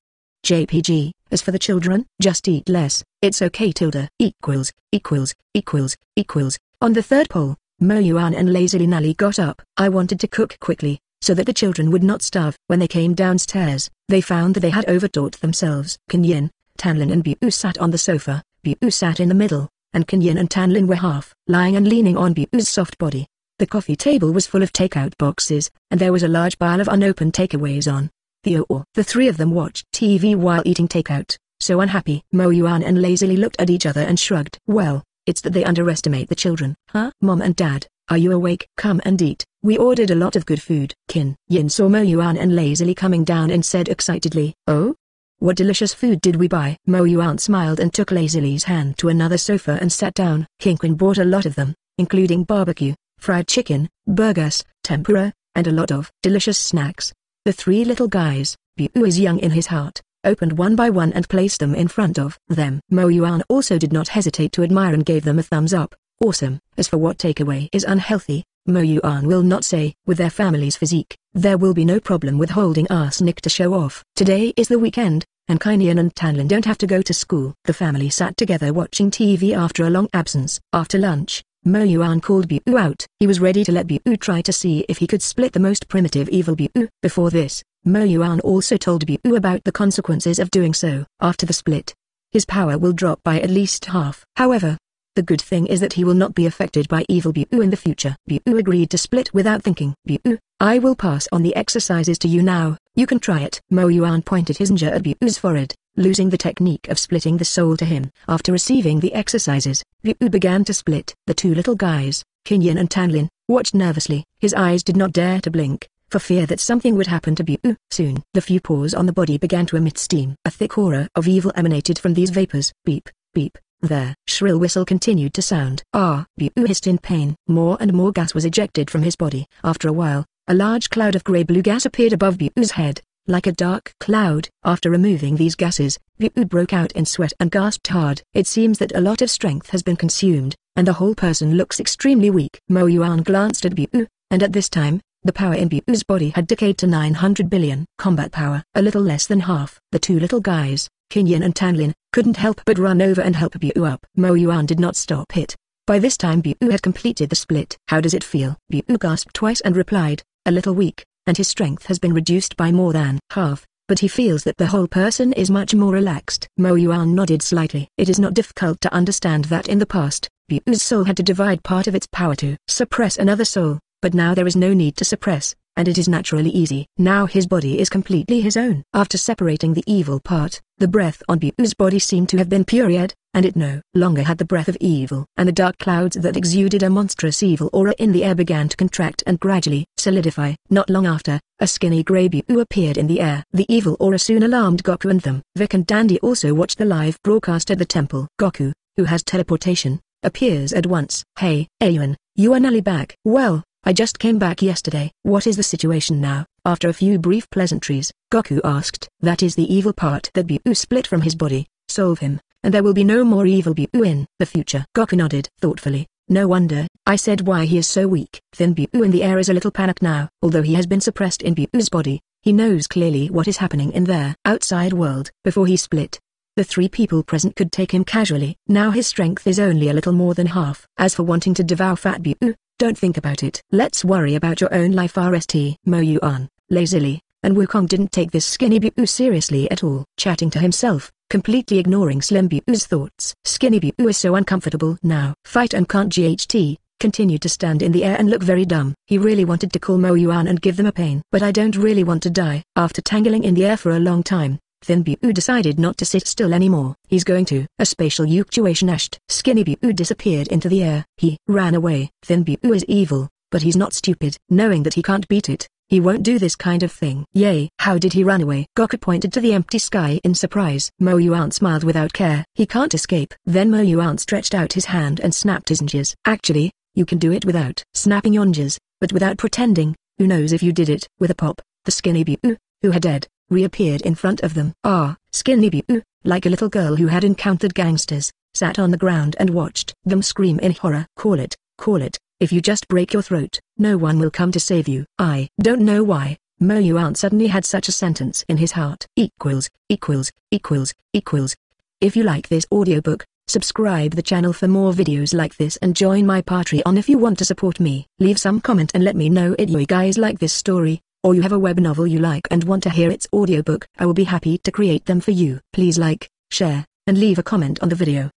JPG, as for the children, just eat less, it's okay tilde, equals, equals, equals, equals. On the third poll, Mo Yuan and Lazily Nally got up. I wanted to cook quickly, so that the children would not starve. When they came downstairs, they found that they had overtaught themselves. Kinyin, Tanlin and Bu sat on the sofa, Bu sat in the middle, and Kinyin and Tanlin were half lying and leaning on Bu's soft body. The coffee table was full of takeout boxes, and there was a large pile of unopened takeaways on the or the three of them watched TV while eating takeout, so unhappy. Mo Yuan and lazily looked at each other and shrugged. Well, it's that they underestimate the children. Huh? Mom and Dad, are you awake? Come and eat. We ordered a lot of good food. Kin Yin saw Mo Yuan and lazily coming down and said excitedly, Oh? What delicious food did we buy? Mo Yuan smiled and took Lazily's hand to another sofa and sat down. Kinkin bought a lot of them, including barbecue, fried chicken, burgers, tempura, and a lot of delicious snacks. The three little guys, Bu is young in his heart, opened one by one and placed them in front of them. Mo Yuan also did not hesitate to admire and gave them a thumbs up. Awesome. As for what takeaway is unhealthy, Mo Yuan will not say. With their family's physique, there will be no problem with holding arsenic to show off. Today is the weekend, and Kainian and Tanlin don't have to go to school. The family sat together watching TV after a long absence. After lunch, Mo Yuan called Bu out. He was ready to let Bu try to see if he could split the most primitive evil Bu. Before this, Mo Yuan also told Bu about the consequences of doing so. After the split, his power will drop by at least half. However, the good thing is that he will not be affected by evil Bu in the future. Bu agreed to split without thinking. Bu, I will pass on the exercises to you now, you can try it. Mo Yuan pointed his ninja at Bu's forehead losing the technique of splitting the soul to him. After receiving the exercises, Ryu began to split. The two little guys, Kinyan and Tanlin, watched nervously. His eyes did not dare to blink, for fear that something would happen to Bu. Soon, the few pores on the body began to emit steam. A thick aura of evil emanated from these vapors. Beep, beep. there, shrill whistle continued to sound. Ah, Bu hissed in pain. More and more gas was ejected from his body. After a while, a large cloud of grey-blue gas appeared above Bu's head like a dark cloud. After removing these gases, Bu broke out in sweat and gasped hard. It seems that a lot of strength has been consumed, and the whole person looks extremely weak. Mo Yuan glanced at Bu, and at this time, the power in Bu's body had decayed to 900 billion. Combat power, a little less than half. The two little guys, Kinyan and Tanlin, couldn't help but run over and help Bu up. Mo Yuan did not stop it. By this time Bu had completed the split. How does it feel? Bu gasped twice and replied, a little weak and his strength has been reduced by more than half, but he feels that the whole person is much more relaxed. Mo Yuan nodded slightly. It is not difficult to understand that in the past, Bu's soul had to divide part of its power to suppress another soul, but now there is no need to suppress, and it is naturally easy. Now his body is completely his own. After separating the evil part, the breath on Bu's body seemed to have been purified, and it no longer had the breath of evil. And the dark clouds that exuded a monstrous evil aura in the air began to contract and gradually solidify. Not long after, a skinny grey Bu appeared in the air. The evil aura soon alarmed Goku and them. Vic and Dandy also watched the live broadcast at the temple. Goku, who has teleportation, appears at once. Hey, Ayuan, you are nearly back. Well, I just came back yesterday. What is the situation now? After a few brief pleasantries, Goku asked. That is the evil part that Bu split from his body. Solve him, and there will be no more evil Bu in the future. Goku nodded thoughtfully. No wonder, I said why he is so weak. Thin Bu in the air is a little panicked now. Although he has been suppressed in Bu's body, he knows clearly what is happening in their outside world. Before he split, the three people present could take him casually. Now his strength is only a little more than half. As for wanting to devour Fat Bu, don't think about it. Let's worry about your own life RST. Mo Yuan, lazily, and Wukong didn't take this skinny Bu seriously at all. Chatting to himself, completely ignoring Slim Bu's thoughts. Skinny Bu is so uncomfortable now. Fight and can't GHT, continued to stand in the air and look very dumb. He really wanted to call Mo Yuan and give them a pain. But I don't really want to die. After tangling in the air for a long time, Thin Bu decided not to sit still anymore. He's going to. A spatial actuation ashed. Skinny Bu disappeared into the air. He ran away. Thin Bu is evil, but he's not stupid. Knowing that he can't beat it, he won't do this kind of thing. Yay. How did he run away? Goku pointed to the empty sky in surprise. Mo Yuan smiled without care. He can't escape. Then Mo Yuan stretched out his hand and snapped his ninjas. Actually, you can do it without snapping your ninjas, but without pretending. Who knows if you did it? With a pop, the skinny Bu, who had dead, reappeared in front of them. Ah, skinny Bu, like a little girl who had encountered gangsters, sat on the ground and watched them scream in horror. Call it, call it, if you just break your throat, no one will come to save you. I don't know why, Mo Yuan suddenly had such a sentence in his heart. Equals, equals, equals, equals. If you like this audiobook, subscribe the channel for more videos like this and join my Patreon if you want to support me. Leave some comment and let me know if you guys like this story, or you have a web novel you like and want to hear its audiobook. I will be happy to create them for you. Please like, share, and leave a comment on the video.